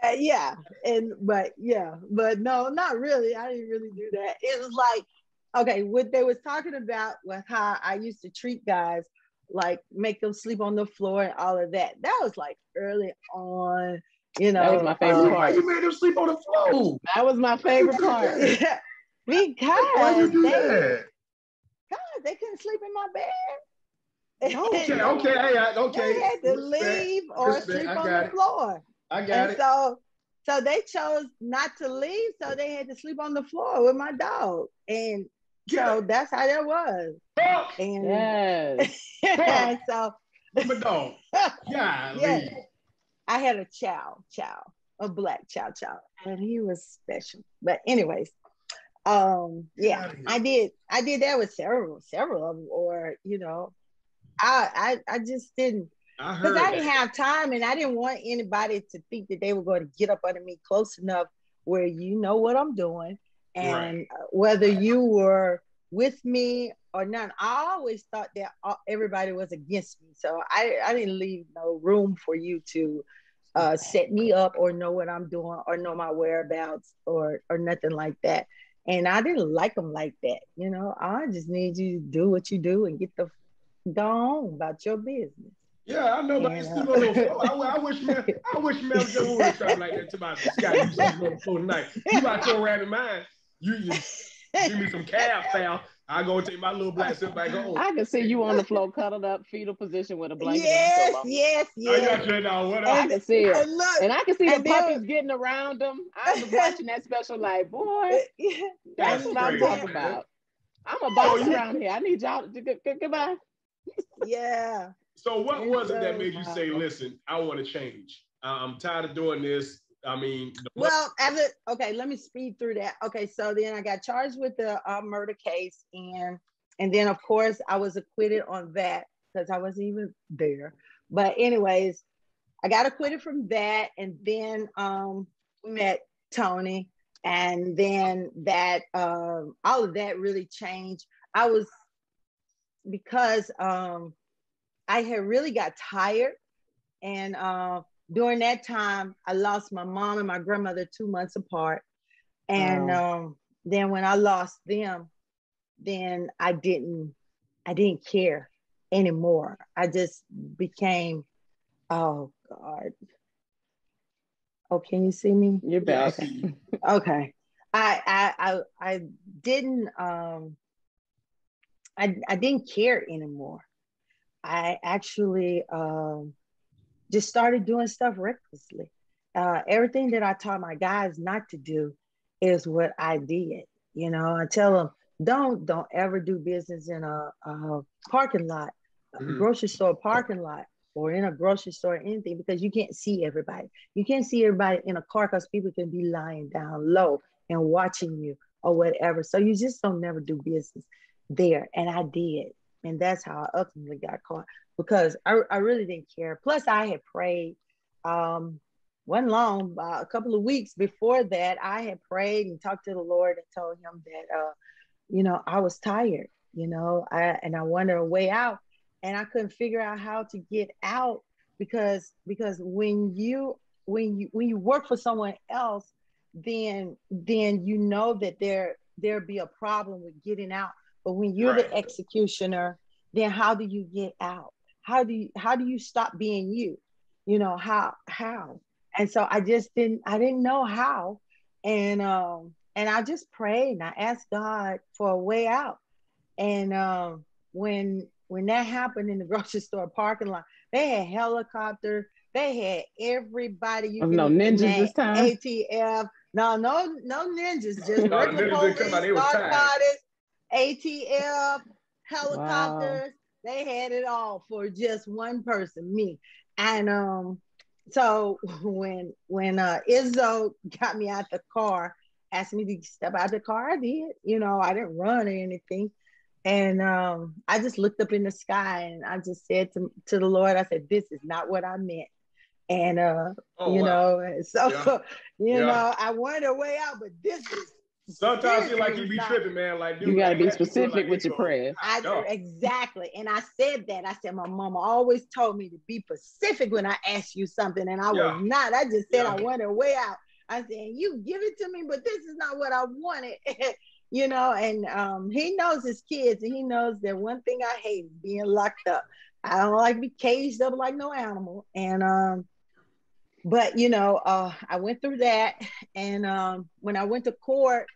Uh, yeah, and but yeah, but no, not really. I didn't really do that. It was like okay, what they was talking about was how I used to treat guys like make them sleep on the floor and all of that. That was like early on you know, that was my favorite um, part. You made them sleep on the floor. That was my favorite part. because why you do they, that? God, they couldn't sleep in my bed. Okay, okay, hey, I, okay. They had to leave or Respect. sleep on the floor. I got and it. So, so they chose not to leave, so they had to sleep on the floor with my dog, and yeah. so that's how that was. And yes. and so, my dog. Yeah. yeah. I had a chow, chow, a black chow chow, and he was special. But anyways, um, yeah, I did, I did that with several, several of them, or you know, I, I, I just didn't because I, I, didn't have time, and I didn't want anybody to think that they were going to get up under me close enough where you know what I'm doing, and right. whether you were with me or not. I always thought that everybody was against me, so I, I didn't leave no room for you to uh, set me up or know what I'm doing or know my whereabouts or or nothing like that. And I didn't like them like that. You know, I just need you to do what you do and get the go on about your business. Yeah, I know, but And, it's still on the floor. I, I wish man, I wish man was would have tried like that to my Scott. You sleeping on the floor tonight. You about your rabbit mind. You, you give me some calf foul. I go take my little black sit back home. I can see you on the floor, cuddled up, fetal position with a blanket. yes, on the yes, I got yes. you now. What I can see it. And look, And I can see the And then- puppies getting around them. I was watching that special, like, boy, That's that's what I'm talking man. about. I'm a oh, boss Oh, you- around here. I need y'all to g- g- goodbye. yeah. So what was it that made you say, listen, I want to change. I- I'm tired of doing this. I mean, the- Well, after okay, let me speed through that. Okay, so then I got charged with the uh, murder case, and and then of course I was acquitted on that because I wasn't even there. But anyways, I got acquitted from that, and then um, met Tony, and then that um, all of that really changed. I was because um, I had really got tired, and uh, during that time, I lost my mom and my grandmother two months apart. And um, then when I lost them, then I didn't, I didn't care anymore. I just became, oh God. Oh, can you see me? You're back. see you. Okay. I I I, I didn't um I I didn't care anymore. I actually um just started doing stuff recklessly. Uh, everything that I taught my guys not to do is what I did. You know, I tell them don't don't ever do business in a, a parking lot, a Mhm. grocery store parking lot, or in a grocery store or anything because you can't see everybody. You can't see everybody in a car because people can be lying down low and watching you or whatever. So you just don't never do business there. And I did. And that's how I ultimately got caught because I, I really didn't care. Plus, I had prayed. Um, one long, uh, a couple of weeks before that, I had prayed and talked to the Lord and told him that, uh, you know, I was tired, you know, I, and I wanted a way out and I couldn't figure out how to get out because because when you when you when you work for someone else, then then you know that there there be a problem with getting out. But when you're the executioner, then how do you get out? How do you how do you stop being you? You know how how? And so I just didn't I didn't know how, and um and I just prayed and I asked God for a way out. And um when when that happened in the grocery store parking lot, they had helicopter, they had everybody you Oh, no ninjas this time? ATF. No, no, no ninjas, just No, regular ninjas police, didn't come out, they was ATF, helicopters. They had it all for just one person, me. And um, so when when uh Izzo got me out the car, asked me to step out the car, I did. You know, I didn't run or anything. And um, I just looked up in the sky and I just said to, to the Lord, I said, This is not what I meant. And uh, Oh, you wow. know, so Yeah. you Yeah. know, I wanted a way out, but this is Sometimes it seem like you be not- tripping, man. Like, dude, You got to I be had to do it specific like with your prayers. I No. exactly, and I said that. I said my mama always told me to be specific when I ask you something, and I Yeah. was not. I just said Yeah. I wanted a way out. I said you give it to me, but this is not what I wanted. you know, and um, he knows his kids, and he knows that one thing I hate is being locked up. I don't like to be caged up like no animal, and um, but you know, uh, I went through that, and um, when I went to court,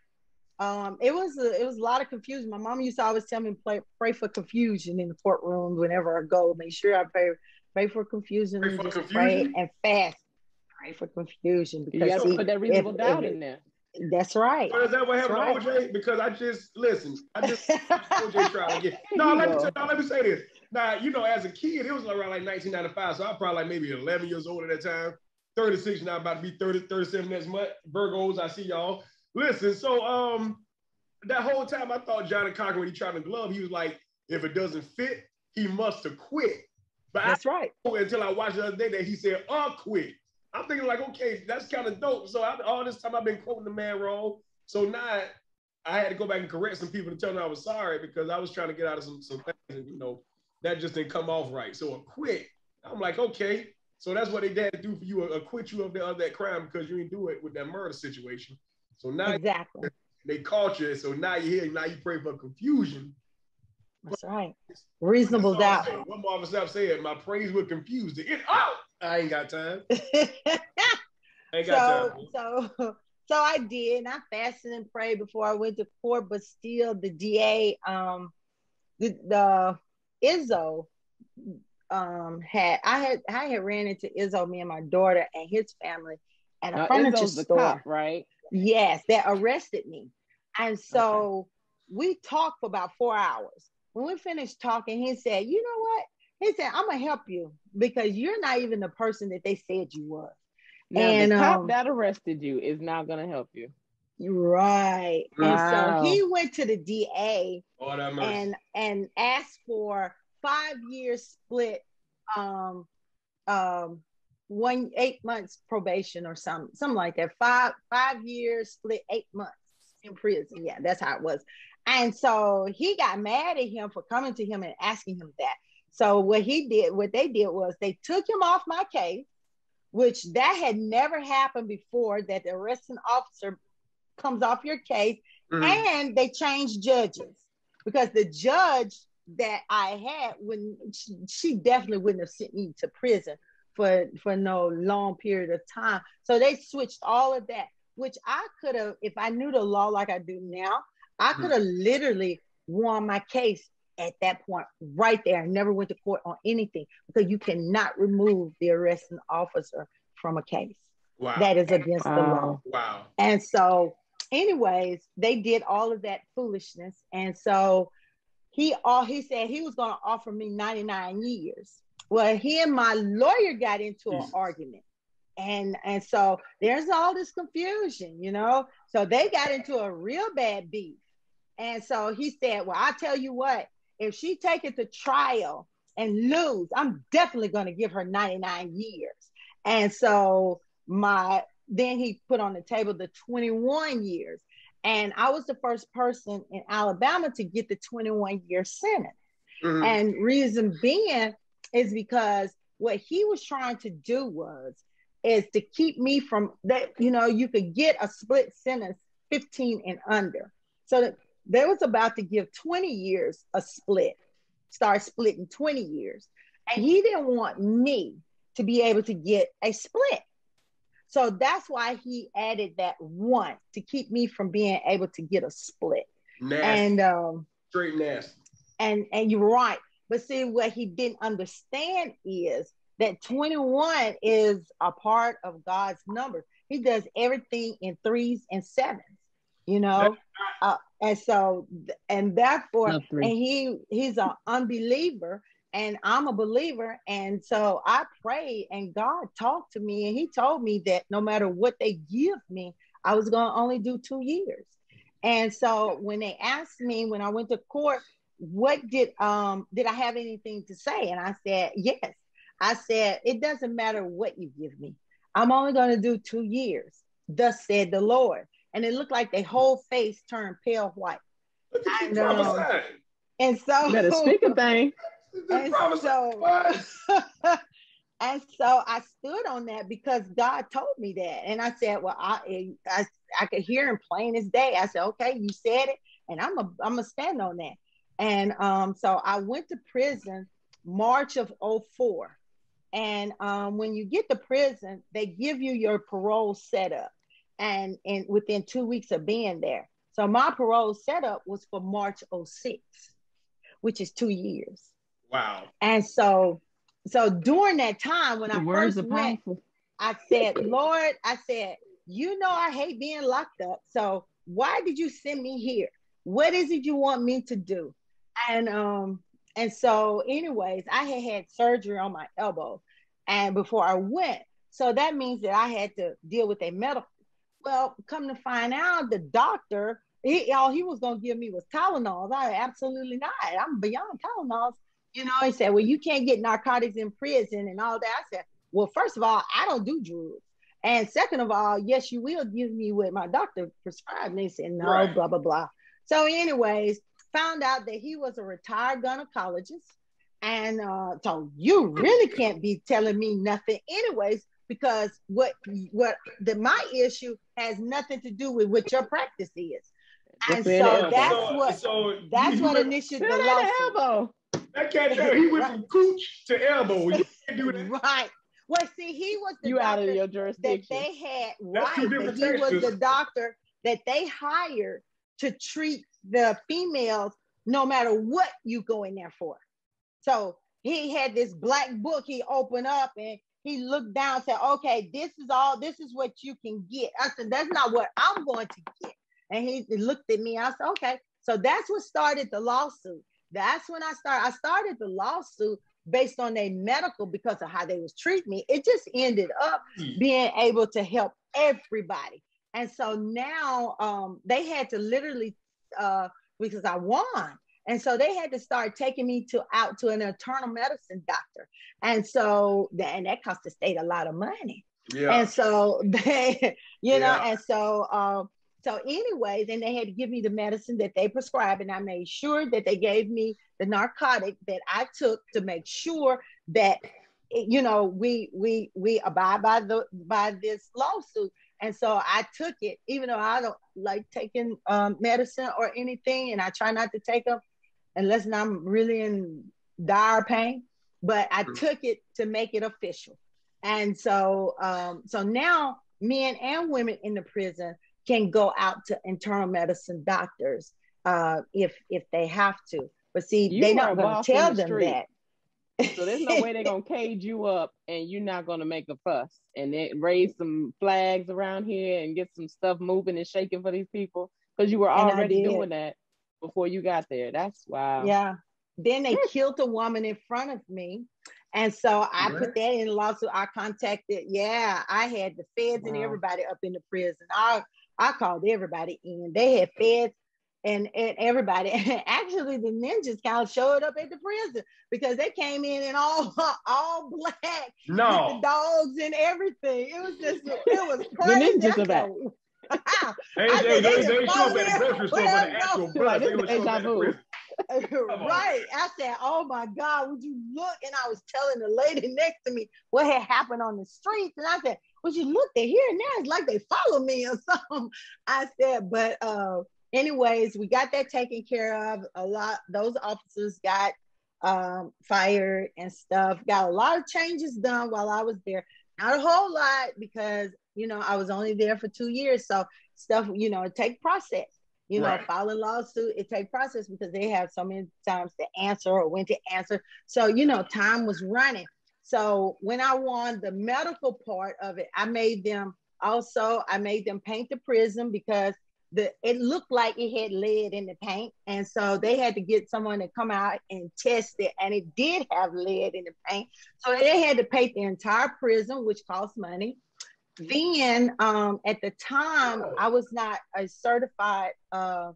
um, it was a, it was a lot of confusion. My mom used to always tell me play, pray for confusion in the courtroom whenever I go. Make sure I pray pray for confusion Pray and just confusion? pray and fast. Pray for confusion You because got to put that reasonable if- doubt if- in there. that's right. So is that what happened That's to OJ? Because I just listen. I just OJ trial again. No, let me Yo. tell, no, let me say this. Now, you know, as a kid, it was around like 1995, so I'm probably like maybe 11 years old at that time. 36 now, about to be 30, 37 next month. Virgos, I see y'all. Listen, so um, that whole time I thought Johnnie Cochran when he tried to glove, he was like, if it doesn't fit, he must have quit. But I That's right. until I watched the other day that he said I'll quit. I'm thinking like, okay, that's kind of dope. So I, all this time I've been quoting the man wrong. So now I had to go back and correct some people to tell them I was sorry because I was trying to get out of some some things, and you know that just didn't come off right. So I quit. I'm like, okay. So that's what they to do for you, acquit you of, the, of that crime because you didn't do it with that murder situation. So now Exactly. they caught you. So now you're here. Now you pray for confusion. That's right. Reasonable doubt. One more, Sapp said, "My praise will confuse the it out." I ain't got time. I ain't got so time. so so I did, and I fasted and prayed before I went to court. But still, the DA, um, the the Izzo, um, had I had I had ran into Izzo, me and my daughter and his family at a Now, furniture Izzo's the store. cop, right? Yes, that arrested me. And so we talked for about four hours. When we finished talking, he said, You know what? He said, I'm gonna help you because you're not even the person that they said you was. Now, And, the cop um, that arrested you is not going to help you. Right. Wow. And so he went to the DA Lord have mercy. and and asked for five years split um um one eight months probation or something something like that. Five five years split eight months in prison. Yeah that's how it was. And so he got mad at him for coming to him and asking him that. So what he did what they did was they took him off my case which that had never happened before that the arresting officer comes off your case. Mhm. and they changed judges because the judge that I had when she, she definitely wouldn't have sent me to prison for for no long period of time. So they switched all of that, which I could have if I knew the law like I do now, I mm-hmm. could have literally won my case at that point right there. I never went to court on anything because you cannot remove the arresting officer from a case. wow. That is against the law. Wow. wow. And so, anyways, they did all of that foolishness. And so he all he said he was gonna offer me 99 years. Well, he and my lawyer got into an argument. And and so there's all this confusion, you know. So they got into a real bad beef. And so he said, Well, I tell you what, if she take it to trial and lose, I'm definitely gonna give her 99 years. And so my then he put on the table the 21 years. And I was the first person in Alabama to get the 21 year sentence. Mhm. And reason being is because what he was trying to do was is to keep me from that, you know, you could get a split sentence 15 and under. So that they was about to give 20 years a split, start splitting 20 years. And he didn't want me to be able to get a split. So that's why he added that one to keep me from being able to get a split. nasty. And um Straight nasty. and and you're right. But see, what he didn't understand is that 21 is a part of God's number. He does everything in threes and sevens, you know. Uh, and so, and therefore, and he he's an unbeliever, and I'm a believer, and so I prayed, and God talked to me, and He told me that no matter what they give me, I was going to only do two years. And so when they asked me when I went to court, what did um did I have anything to say? And I said, yes. I said, it doesn't matter what you give me. I'm only going to do two years. Thus said the Lord. And it looked like their whole face turned pale white. Look at I know. prophesying. And so Better speak a thing. And so- and so I stood on that because God told me that. And I said, well, I, I, I could hear him plain as day. I said, okay, you said it. And I'm a, I'm a stand on that. And um, so I went to prison March of 04. And um, when you get to prison, they give you your parole setup and, and within two weeks of being there. So my parole setup was for March 06, which is two years. Wow. And so, so during that time when The I first are went, powerful. I said, Lord, I said, you know I hate being locked up. So why did you send me here? What is it you want me to do? And um, and so, anyways, I had had surgery on my elbow, and before I went, so that means that I had to deal with a medical. Well, come to find out, the doctor, he, all he was gonna give me was Tylenol. I absolutely not. I'm beyond Tylenols. You know, he said, well, you can't get narcotics in prison and all that. I said, well, first of all, I don't do drugs. And second of all, yes, you will give me what my doctor prescribed. And he said, no, Right. blah, blah, blah. So, anyways, found out that he was a retired gynecologist. And uh, so you really can't be telling me nothing, anyways, because what what the my issue has nothing to do with what your practice is. And so that's what so that's you what went- initiated Feel the that lawsuit. Elbow. That cat, he went from cooch to elbow. You can't do that. Right. Well, see, he was the You out of doctor your that jurisdiction. they had That's two right. That different he was the doctor that they hired to treat the females no matter what you go in there for. So he had this black book he opened up and he looked down and said, okay, this is all, this is what you can get. I said, that's not what I'm going to get. And he looked at me. I said, okay. So that's what started the lawsuit. That's when I started. I started the lawsuit based on their medical because of how they was treating me. It just ended up being able to help everybody. And so now um, they had to literally uh, because I won. And so they had to start taking me to out to an internal medicine doctor. And so and that cost the state a lot of money. Yeah. And so they, you know, and so um, so anyways, and they had to give me the medicine that they prescribed, and I made sure that they gave me the narcotic that I took to make sure that you know we we we abide by the by this lawsuit. And so I took it, even though I don't like taking um, medicine or anything, and I try not to take them unless I'm really in dire pain. But I True. took it to make it official. And so, um, so now men and women in the prison can go out to internal medicine doctors uh, if if they have to. But see, You they're not going to tell the them street. that. So there's no way they're gonna cage you up and you're not gonna make a fuss and then raise some flags around here and get some stuff moving and shaking for these people because you were And already doing that before you got there. That's wow. Yeah. Then they killed a woman in front of me. And so I What? put that in the lawsuit. I contacted, yeah, I had the feds and everybody up in the prison. I I called everybody in. They had feds and, and everybody. Actually, the ninjas kind of showed up at the prison because they came in in all all black with the no. dogs and everything. It was just it was The crazy. ninjas I are back. They, they, they, they they just show up at the me. grocery store for Where the actual go? blood. They this is show up deja the vu. right. I said, "Oh my God, would you look?" And I was telling the lady next to me what had happened on the streets, and I said, "Would you look? They're here and there. It's like they follow me or something." I said, "But uh, anyways, we got that taken care of. A lot those officers got um, fired and stuff. Got a lot of changes done while I was there. Not a whole lot because you know I was only there for two years, so stuff you know it take process." you know, Right. filing lawsuit, it take process because they have so many times to answer or when to answer. So, you know, time was running. So when I won the medical part of it, I made them also, I made them paint the prison because the it looked like it had lead in the paint. And so they had to get someone to come out and test it. And it did have lead in the paint. So they had to paint the entire prison, which cost money then um, at the time I was not a certified uh,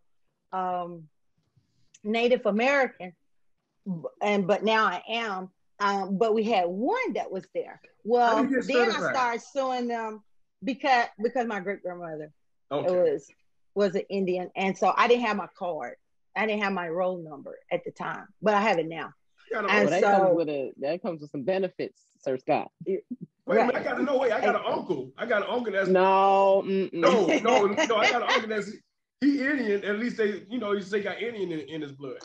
um, Native American, and but now I am. Um, but we had one that was there. Well, How you then I started suing them because because my great grandmother Okay. was was an Indian, and so I didn't have my card. I didn't have my roll number at the time, but I have it now. Gotta- Well, And that so- comes with a that comes with some benefits, Sir Scott. Wait a minute, I got no way. I got an uncle. I got an uncle that's No, mm-mm. no, no, no. I got an uncle that's he Indian. At least they, you know, he say got Indian in, in his blood.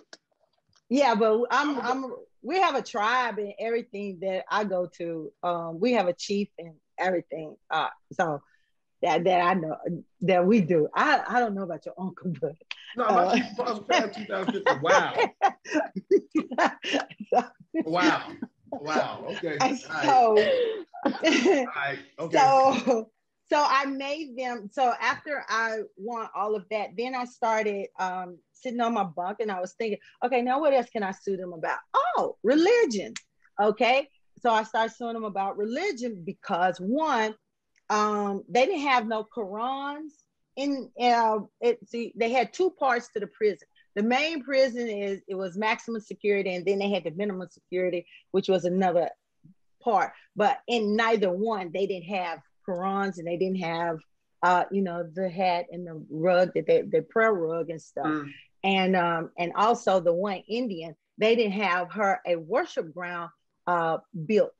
Yeah, but I'm. I'm we have a tribe and everything that I go to. Um, we have a chief and everything. Uh, so that that I know that we do. I I don't know about your uncle, but No, my Uh. chief passed past 2050. Wow, wow, wow. Okay, right, so all right. Okay. so so I made them. So after I won all of that, then I started um, sitting on my bunk and I was thinking, okay, now what else can I sue them about? Oh, religion. Okay. So I started suing them about religion because one, um, they didn't have no Qurans in uh, it. See, they had two parts to the prison. The main prison is it was maximum security, and then they had the minimum security, which was another part. But in neither one, they didn't have Qurans and they didn't have, uh, you know, the hat and the rug that they, the prayer rug and stuff. Mm. And um, and also the one Indian, they didn't have her a worship ground uh, built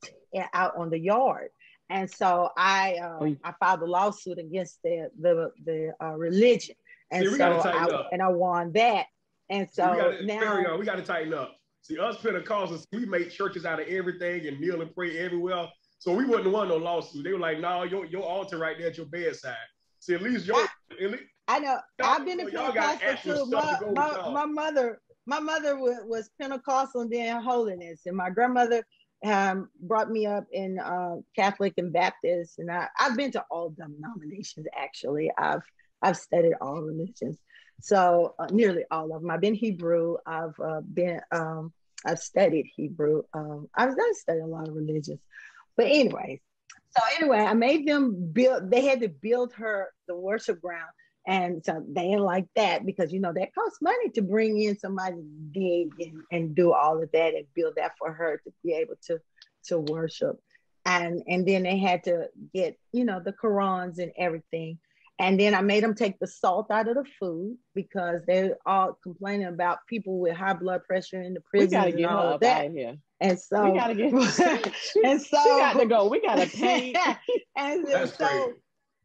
out on the yard. And so I uh, Oh, you- I filed a lawsuit against the the the uh, religion. And See, so I, up. and I won that. And See, we so gotta, now we got to tighten up. See, us Pentecostals, we make churches out of everything and kneel and pray everywhere. So we wouldn't want no lawsuit. They were like, no, your, your altar right there at your bedside. See, at least your, at least, I know Y'all- I've been a y'all got Pentecostal actual too. stuff My, to go with my, my mother, my mother was, was Pentecostal and then holiness, and my grandmother um, brought me up in uh, Catholic and Baptist, and I, I've been to all denominations. Actually, I've I've studied all religions, so uh, nearly all of them. I've been Hebrew. I've uh, been um, I've studied Hebrew. Um, I've, I've studied a lot of religions, but anyways. So anyway, I made them build. They had to build her the worship ground, and so they didn't like that because you know that costs money to bring in somebody dig and, and do all of that and build that for her to be able to to worship, and and then they had to get you know the Qurans and everything, and then I made them take the salt out of the food because they're all complaining about people with high blood pressure in the We prison gotta and get all of up that, out of here. and so we gotta get. and so we got to go. We gotta paint. and That's so crazy.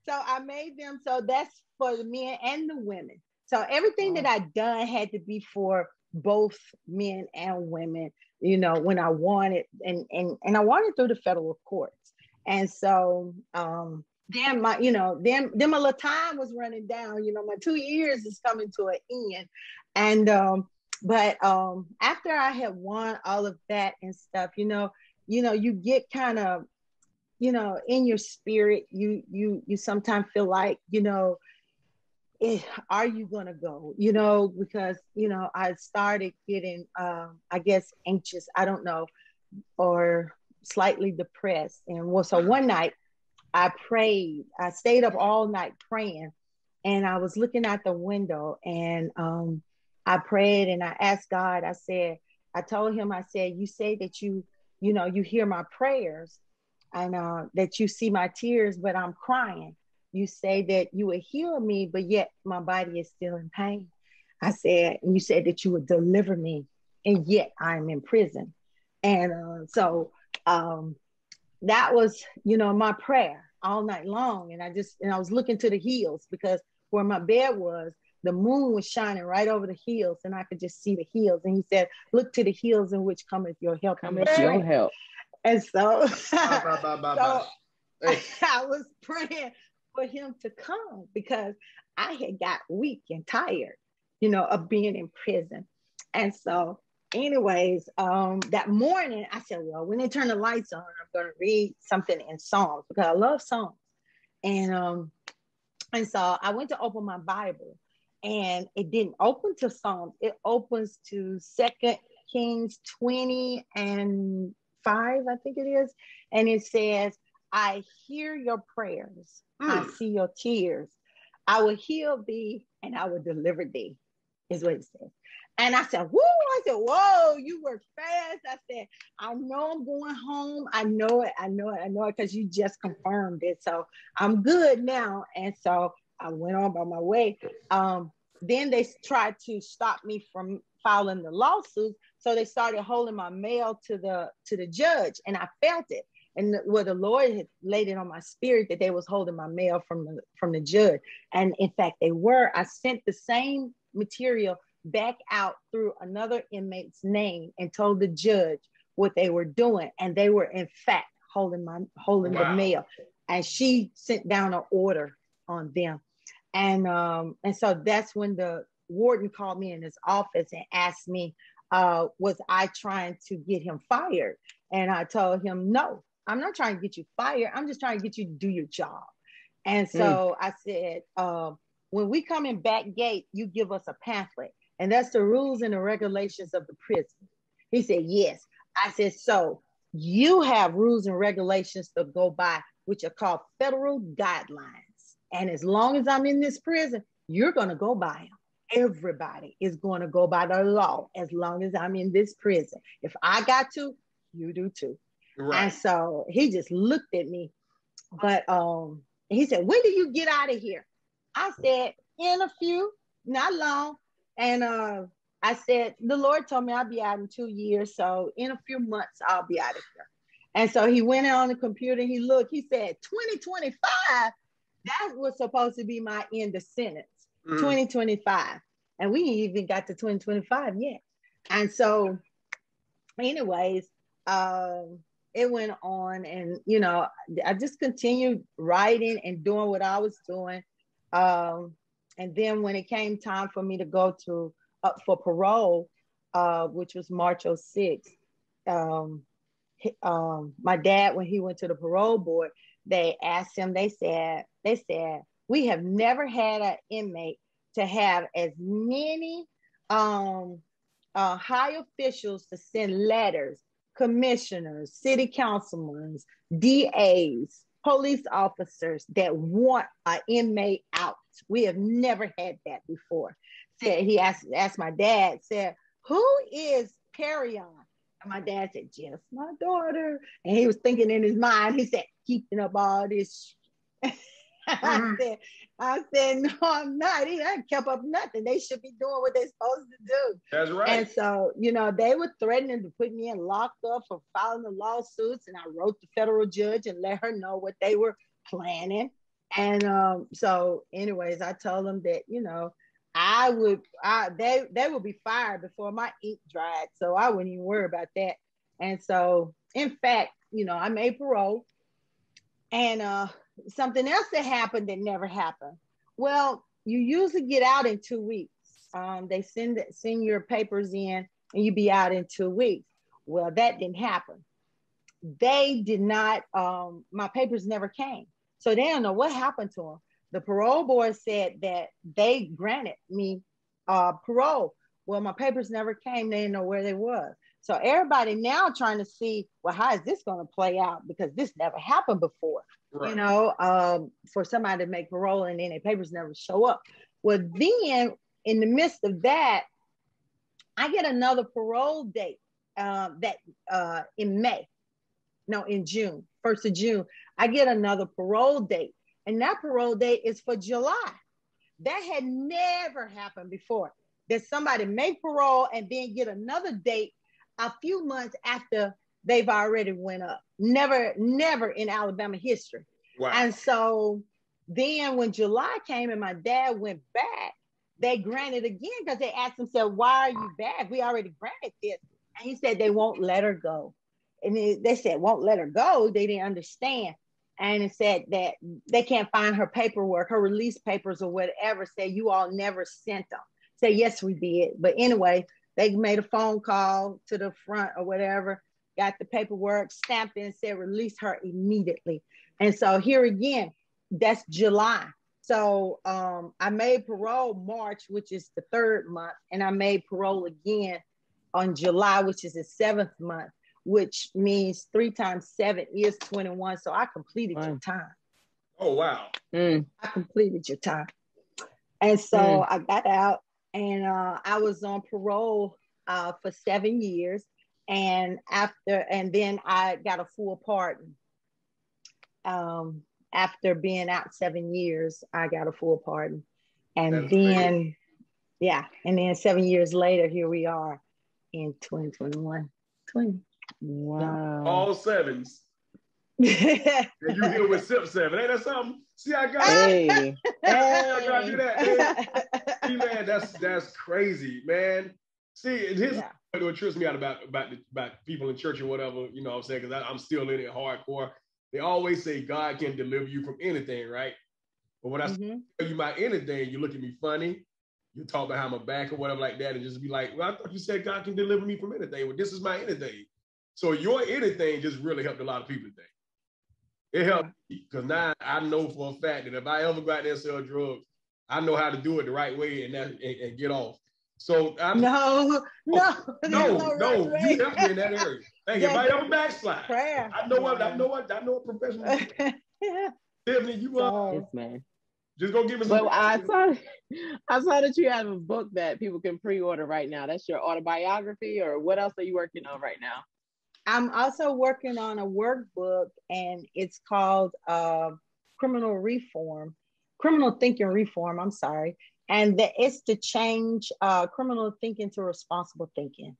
so I made them so that's for the men and the women. So everything that I done had to be for both men and women, you know, when I wanted and and and I wanted through the federal courts. And so um then my, you know, then then my little time was running down, you know, my two years is coming to an end. And um, but um after I had won all of that and stuff, you know, you know, you get kind of you know in your spirit you you you sometimes feel like you know eh, are you gonna go you know because you know i started getting um i guess anxious i don't know or slightly depressed and well so one night i prayed i stayed up all night praying and i was looking out the window and um i prayed and i asked god i said i told him i said you say that you you know you hear my prayers and uh, that you see my tears, but I'm crying. You say that you would heal me, but yet my body is still in pain. I said, and you said that you would deliver me, and yet I'm in prison. And uh, so um, that was, you know, my prayer all night long. And I just, and I was looking to the hills because where my bed was, the moon was shining right over the hills, and I could just see the hills. And he said, "Look to the hills in which cometh your help." Come and with your help. And so, Bye, bye, bye, bye, so bye. Hey. I was praying for him to come because I had got weak and tired, you know, of being in prison. And so, anyways, um, that morning I said, well, when they turn the lights on, I'm going to read something in Psalms because I love Psalms. And um, and so I went to open my Bible, and it didn't open to Psalms. It opens to Second Kings 20 and 5, I think it is. And it says, I hear your prayers. I Mm. see your tears. I will heal thee and I will deliver thee, is what it says. And I said, Whoa, I said, Whoa, you work fast. I said, I know I'm going home. I know it. I know it. I know it because you just confirmed it. So I'm good now. And so I went on by my way. Um, then they tried to stop me from filing the lawsuit. So they started holding my mail to the to the judge, and I felt it. And the, well, the Lord had laid it on my spirit that they was holding my mail from the from the judge, and in fact they were. I sent the same material back out through another inmate's name and told the judge what they were doing, and they were in fact holding my holding the mail, and she sent down an order on them, and um and so that's when the warden called me in his office and asked me uh, was I trying to get him fired? And I told him, no, I'm not trying to get you fired. I'm just trying to get you to do your job. And so I said, um, when we come in back gate, you give us a pamphlet. And that's the rules and the regulations of the prison. He said, yes. I said, so you have rules and regulations to go by, which are called federal guidelines. And as long as I'm in this prison, you're going to go by them everybody is going to go by the law as long as I'm in this prison. If I got to, you do too. And so he just looked at me. But um, he said, When do you get out of here? I said, In a few, not long. And uh, I said, The Lord told me I'll be out in two years. So in a few months, I'll be out of here. And so he went on the computer, he looked, he said, 2025, that was supposed to be my end of sentence. mm. 2025. And we even got to 2025 yet. And so, anyways, um, it went on and you know, I just continued writing and doing what I was doing. Um, and then when it came time for me to go to up for parole, uh, which was March 06, um, um, my dad, when he went to the parole board, they asked him, they said, they said, we have never had an inmate to have as many um, uh, high officials to send letters, commissioners, city councilmen, DAs, police officers that want an inmate out. We have never had that before. Said he asked asked my dad, said, Who is Carry On? And my dad said, Just my daughter. And he was thinking in his mind, he said, keeping up all this. Mm-hmm. I said, I said, no, I'm not. He ain't kept up nothing. They should be doing what they're supposed to do. That's right. And so, you know, they were threatening to put me in locked up for filing the lawsuits. And I wrote the federal judge and let her know what they were planning. And um, so, anyways, I told them that, you know, I would I they they would be fired before my ink dried. So I wouldn't even worry about that. And so in fact, you know, I made parole and uh something else that happened that never happened. Well, you usually get out in two weeks. Um, they send send your papers in and you be out in two weeks. Well, that didn't happen. They did not, um, my papers never came. So they don't know what happened to them. The parole board said that they granted me uh, parole. Well, my papers never came. They didn't know where they was. So everybody now trying to see, well, how is this going to play out? Because this never happened before. Right. You know, um, for somebody to make parole and then their papers never show up. Well, then in the midst of that, I get another parole date uh, that uh, in May, no, in June, first of June, I get another parole date, and that parole date is for July. That had never happened before. That somebody make parole and then get another date a few months after they've already went up. Never, never in Alabama history. Wow. And so then when July came and my dad went back, they granted again because they asked him, said, why are you back? We already granted this. And he said they won't let her go. And they said, won't let her go. They didn't understand. And it said that they can't find her paperwork, her release papers or whatever. Say you all never sent them. Say, yes, we did. But anyway, they made a phone call to the front or whatever, got the paperwork, stamped it, and said release her immediately. And so here again, that's July. So um, I made parole March, which is the third month, and I made parole again on July, which is the seventh month, which means three times seven is 21. So I completed your time. Oh, wow. Mm. I completed your time. And so mm. I got out and uh, I was on parole uh, for seven years, and after, and then I got a full pardon. Um, after being out seven years, I got a full pardon, and That's then, great. yeah, and then seven years later, here we are in 2021. 20. Wow. All sevens. and you deal with SIP seven. Ain't that something? See, I got hey. hey. I gotta do that. See, man, that's that's crazy, man. See, here's yeah. what trips me out about about about people in church or whatever, you know what I'm saying? Because I'm still in it hardcore. They always say God can deliver you from anything, right? But when I mm-hmm. tell you about anything, you look at me funny, you talk behind my back or whatever like that, and just be like, well, I thought you said God can deliver me from anything. Well, this is my anything. So your anything just really helped a lot of people today. It helped me because now I know for a fact that if I ever go out there and sell drugs, I know how to do it the right way and that and, and get off. So I'm, no, oh, no, no, no, no. You helped me in that area. Thank you. If I ever backslide, prayer. I know what I know what I know a professional. Tiffany, you uh, are. Yes, man. Just go give us. Well, I saw, I saw that you have a book that people can pre-order right now. That's your autobiography, or what else are you working on right now? I'm also working on a workbook, and it's called uh, Criminal Reform, Criminal Thinking Reform. I'm sorry, and the, it's to change uh, criminal thinking to responsible thinking.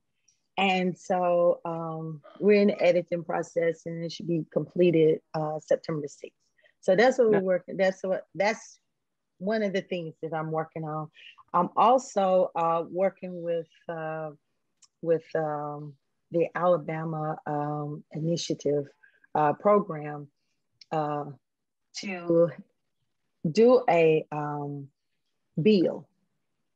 And so um, we're in the editing process, and it should be completed uh, September 6th. So that's what we're working. That's what that's one of the things that I'm working on. I'm also uh, working with uh, with um, the Alabama um, Initiative uh, program uh, to do a um, bill.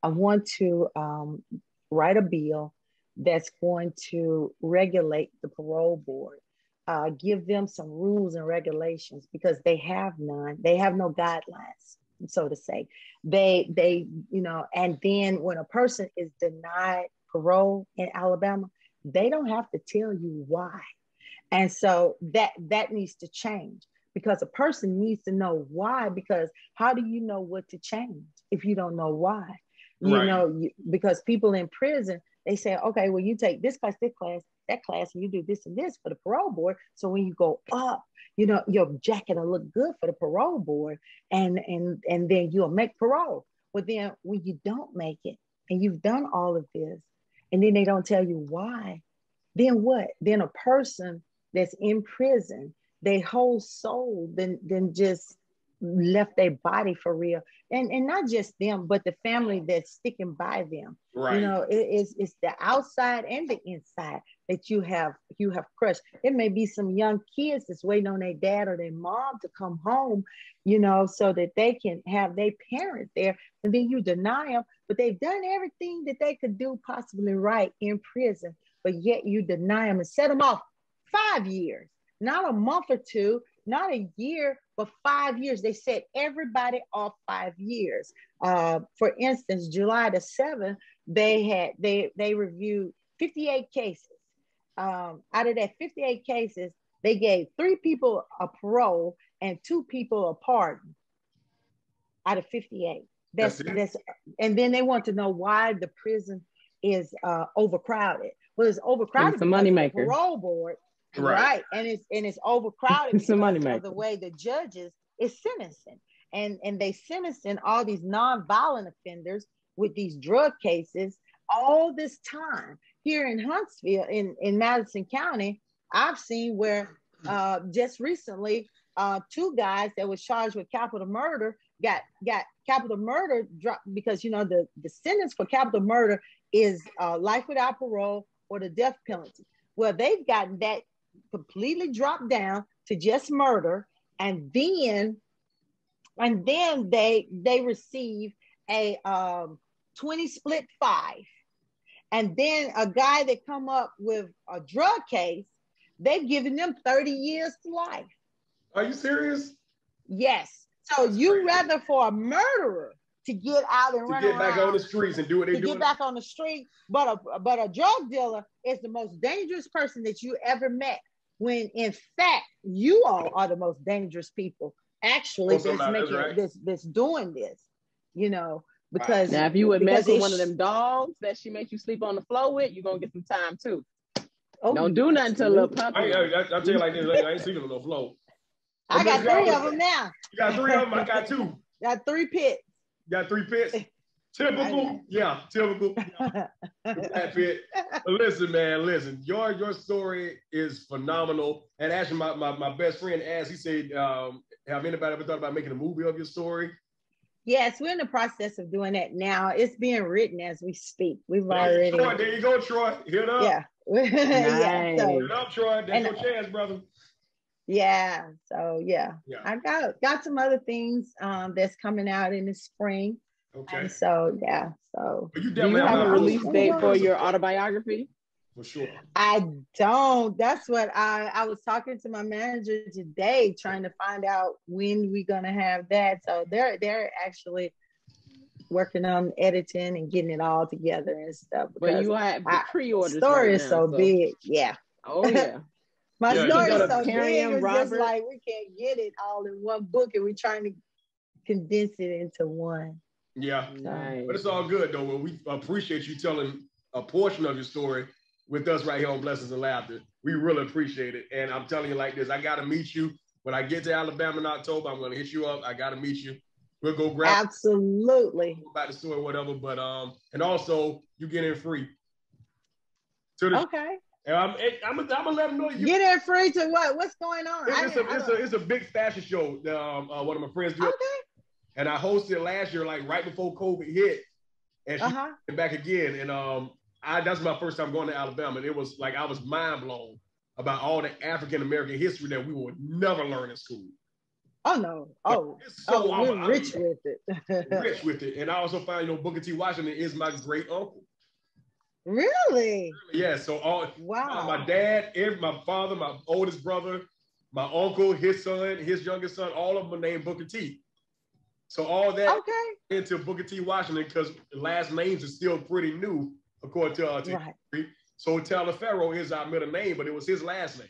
I want to um, write a bill that's going to regulate the parole board, uh, give them some rules and regulations because they have none. They have no guidelines, so to say. They, they, you know, and then when a person is denied parole in Alabama, they don't have to tell you why. And so that that needs to change because a person needs to know why because how do you know what to change if you don't know why you Right. know you, because people in prison they say okay well you take this class this class that class and you do this and this for the parole board so when you go up you know your jacket will look good for the parole board and and and then you'll make parole but then when you don't make it and you've done all of this and then they don't tell you why. Then what? Then a person that's in prison their whole soul then then just left their body for real. And and not just them but the family that's sticking by them. Right. you know it is it's the outside and the inside that you have you have crushed. It may be some young kids that's waiting on their dad or their mom to come home you know so that they can have their parent there and then you deny them but they've done everything that they could do possibly right in prison but yet you deny them and set them off five years. Not a month or two not a year but five years. They set everybody off five years. Uh, for instance july the 7th they had they they reviewed 58 cases. Um, out of that 58 cases they gave three people a parole and two people a pardon out of 58 that's That's that's and then they want to know why the prison is uh, overcrowded well it's overcrowded It's a moneymaker. parole board Right. right. and it's and it's overcrowded It's a because moneymaker. of the way the judges is sentencing and and they sentencing all these non-violent offenders with these drug cases all this time here in huntsville in in madison county i've seen where uh just recently uh two guys that was charged with capital murder got got capital murder dropped because you know the the sentence for capital murder is uh life without parole or the death penalty. Well they've gotten that completely dropped down to just murder and then and then they they receive a um 20 split five. And then a guy that come up with a drug case they've given them 30 years to life. Are you serious? yes so you rather for a murderer to get out and To run get back on the streets and do what they to do. get back on the street. But a but a drug dealer is the most dangerous person that you ever met. When in fact you all are the most dangerous people actually that's making right. this that's doing this. You know because Now, if you would mess with one of them dogs that she makes you sleep on the floor with, you're gonna get some time too. oh, Don't do nothing to a little I, puppy. I, I, I'll tell you like this, I ain't sleeping on no floor. I got three of them now. You got three of them, I got two. Got three pits. You got three pits. Typical, yeah, typical. That fit. But listen, man, listen. Your your story is phenomenal. And actually, my, my, my best friend asked, he said, um, have anybody ever thought about making a movie of your story? Yes, we're in the process of doing that now. It's being written as we speak. We've already Troy, there you go, Troy. Hit up. yeah. yeah. So Hit up, Troy. That's And- your chance, brother. Yeah. So yeah, Yeah. I got got some other things um that's coming out in the spring. Okay. And so yeah, so you Do you have a a release date for your autobiography? For sure. I don't. That's what I I was talking to my manager today, trying to find out when we're gonna have that. So they're they're actually working on editing and getting it all together and stuff. But because you have I- pre-orders. story right is now, so big. Yeah. Oh yeah. My Yeah, you story is so carry big. him, It's just like we can't get it all in one book, and we're trying to condense it into one. Yeah. Nice. But it's all good though. Well, we appreciate you telling a portion of your story with us right here on Blessings and Laughter. We really appreciate it. And I'm telling you like this, I gotta meet you. When I get to Alabama in October, I'm gonna hit you up. I gotta meet you. We'll go grab Absolutely. about the story, whatever. But um, and also you get in free. To the Okay. And I'm I'm I'm gonna let them know you Get in free to what? What's going on? I it's, a, it's, a, it's a big fashion show. that, Um, uh, one of my friends do. okay. and I hosted last year, like right before COVID hit, and she Uh-huh. came back again. And um, I that's my first time going to Alabama. And it was like I was mind blown about all the African American history that we would never learn in school. Oh no. Oh, It's so oh, we're I'm- rich I'm with it. rich with it. And I also found, you know, Booker T. Washington is my great uncle. Really? Yeah, so all Wow. my dad, every, my father, my oldest brother, my uncle, his son, his youngest son, all of them are named Booker T. So all that Okay. into Booker T. Washington because last names are still pretty new according to uh, to Right. history. So Taliaferro is our middle name, but it was his last name.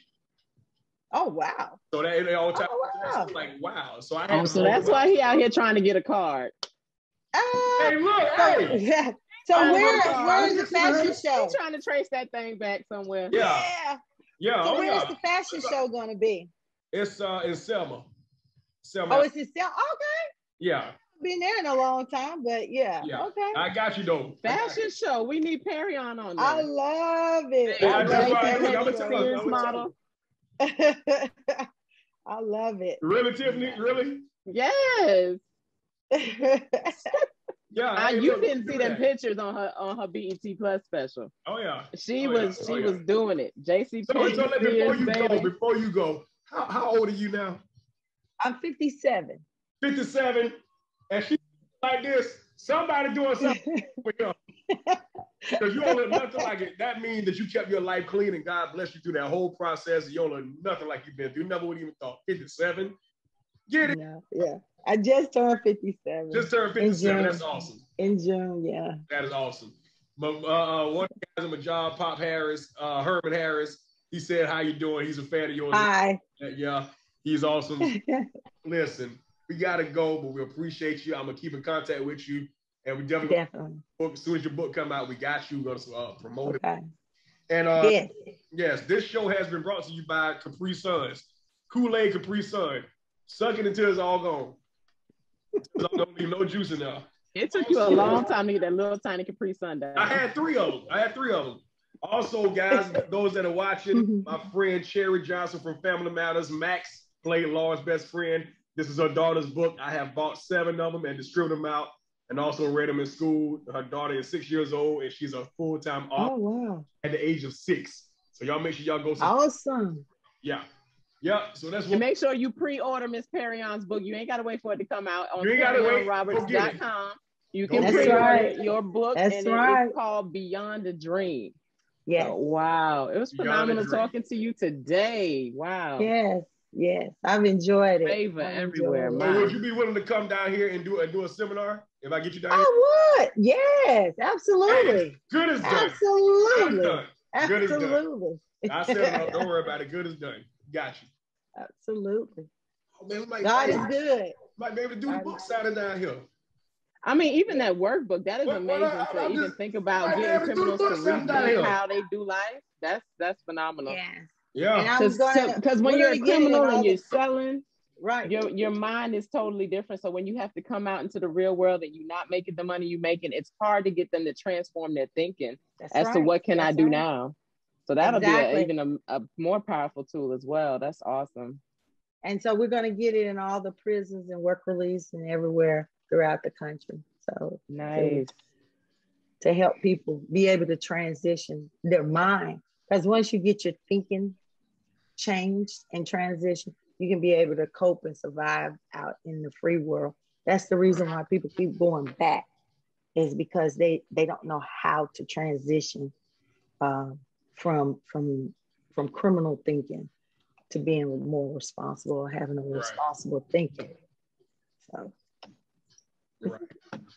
Oh wow. So that it all time Oh, wow. like wow. So I had Oh, so that's why he out here trying to get a card. Uh, Hey, look, so, hey. yeah. So Oh, where where's the fashion He's show? trying to trace that thing back somewhere. Yeah, Yeah. yeah. So oh, where's yeah. the fashion show gonna be? It's uh in Selma. Selma. Oh, it's in Selma. Okay. yeah, Been there in a long time, but yeah. Yeah. Okay. I got you though. I you. Fashion show. We need Parrion on I love it. Yeah, I that's love it. look, I'm gonna tell you, I'm model. I love it. Really, Tiffany? Really? Yes. Yeah. I, you didn't see them that. pictures on her on her BET Plus special. Oh yeah. She Oh, yeah. was oh, she Oh, yeah. was doing it. JC So, so let, before Spears, you go, before you go, how, how old are you now? I'm 57. 57, and she like this. Somebody doing something with you. Because you don't look nothing like it. That means that you kept your life clean and God bless you through that whole process. You don't look nothing like you've been through. Never would even thought. 57. Get it. No, yeah. I just turned 57 Just turned 57. That's awesome. in June. Yeah. That is awesome. Uh, uh, one of the guys in my job, Pop Harris, uh, Herman Harris, he said, How you doing? He's a fan of yours. Hi. Yeah, he's awesome. Listen, we gotta go, but we appreciate you. I'm gonna keep in contact with you, and we definitely Definitely. book as soon as your book come out. We got you. We're gonna uh, promote it. And uh, Yes. yes, this show has been brought to you by Capri Suns, Kool Aid Capri Sun. Suck it until it's all gone. Until I don't leave no juice in there. It took you a long time to get that little tiny Capri Sun down. I had three of them. I had three of them. Also, guys, those that are watching, mm-hmm. my friend Cherie Johnson from Family Matters, Max played Laura's best friend. This is her daughter's book. I have bought seven of them and distributed them out, and also read them in school. Her daughter is six years old, and she's a full-time Oh author wow. at the age of six. So y'all make sure y'all go. Some, Awesome. yeah, yeah. So that's And make sure you pre-order Miss Parrion's book. You ain't gotta wait for it to come out on You ain't gotta wait. Go You can get pre-order right. your book, That's and right. it's called Beyond a Dream. Yes. Oh, wow, it was phenomenal talking to you today. Wow, Yes. Yes. I've enjoyed it. Favor everywhere, it. would you be willing to come down here and do and do a seminar if I get you down here? I would. Yes. Absolutely. Good as done. Good as Absolutely. Good as done. Absolutely. I said it. up. Don't worry about it. Good as done. Got you. Absolutely. Oh, man, might, God is good. might be able to do the book signing down here. I mean, even that workbook, that is Well, well, amazing I- to I'm even just- think about getting able to do the criminals to book something here. how they do life. That's that's phenomenal. Yes. And Yeah. I was going Because when you're a criminal and you're selling, right. your your mind is totally different. So when you have to come out into the real world and you're not making the money you're making, it's hard to get them to transform their thinking That's as to what can I do right. now. So that'll Exactly. be a, even a, a more powerful tool as well. That's awesome. And so we're going to get it in all the prisons and work release and everywhere throughout the country. So Nice. to help people be able to transition their mind. Because once you get your thinking changed and transition, you can be able to cope and survive out in the free world. That's the reason why people keep going back, is because they they don't know how to transition uh, from from from criminal thinking to being more responsible or having a Right. responsible thinking. So Right.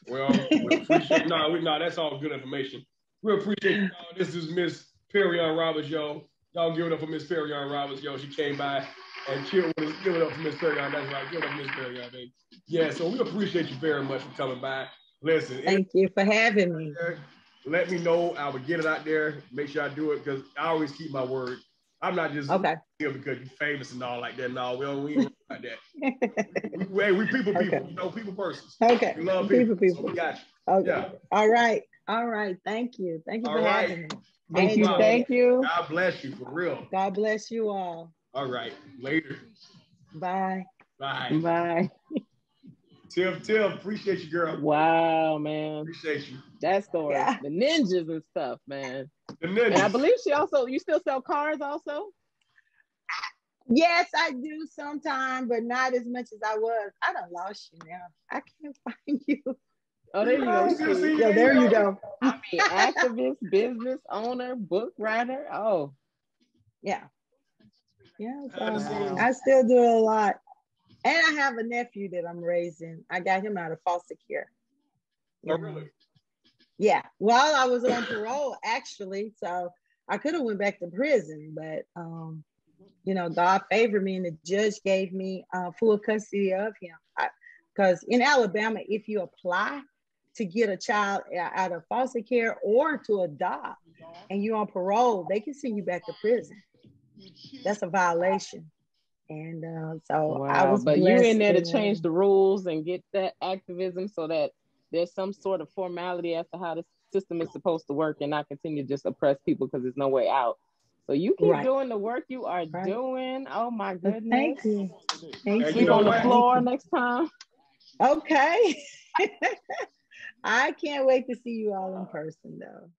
Well, we appreciate, no, we, no, that's all good information. We appreciate y'all. This is Miss Parrion Roberts, yo. Y'all give it up for Miss Parrion Roberts, yo. She came by and cheer with us. Give it up for Miss Parrion. That's right. Give it up for Miss Parrion, baby. Yeah, so we appreciate you very much for coming by. Listen, thank you for having me. There, let me know. I will get it out there. Make sure I do it because I always keep my word. I'm not just Okay. here because you're famous and all like that. No, we don't we ain't like that. We, we, hey, we people, people, Okay. you know, people persons. Okay. We love people. People, So we got you. Okay. Yeah. All right. All right. Thank you. Thank you All for right. having me. Thank I you. Thank you. God bless you for real. God bless you all. All right. Later. Bye. Bye. Bye. Tiff, Tiff, appreciate you, girl. Wow, man. Appreciate you. That story. Yeah. The ninjas and stuff, man. The And I believe she also, you still sell cars also? Yes, I do sometimes, but not as much as I was. I don't lost you now. I can't find you. Oh, there you go. Oh, see? Yeah, there you go. I mean, activist, business owner, book writer. Oh, Yeah. Yeah. so Understand. I still do a lot. And I have a nephew that I'm raising. I got him out of foster care. Oh, really? Yeah. While I was on parole, actually. So I could have went back to prison, but um, you know, God favored me and the judge gave me uh, full custody of him. Because in Alabama, if you apply to get a child out of foster care or to adopt and you're on parole, they can send you back to prison. That's a violation. And uh, so I was But you're in there to change the rules and get that activism so that there's some sort of formality as to how the system is supposed to work and not continue to just oppress people because there's no way out. So you keep Right. doing the work you are Right. doing. Oh my goodness. Thank you. Thank And you. you Sleep know on the what? floor next time. Okay. I can't wait to see you all in person though.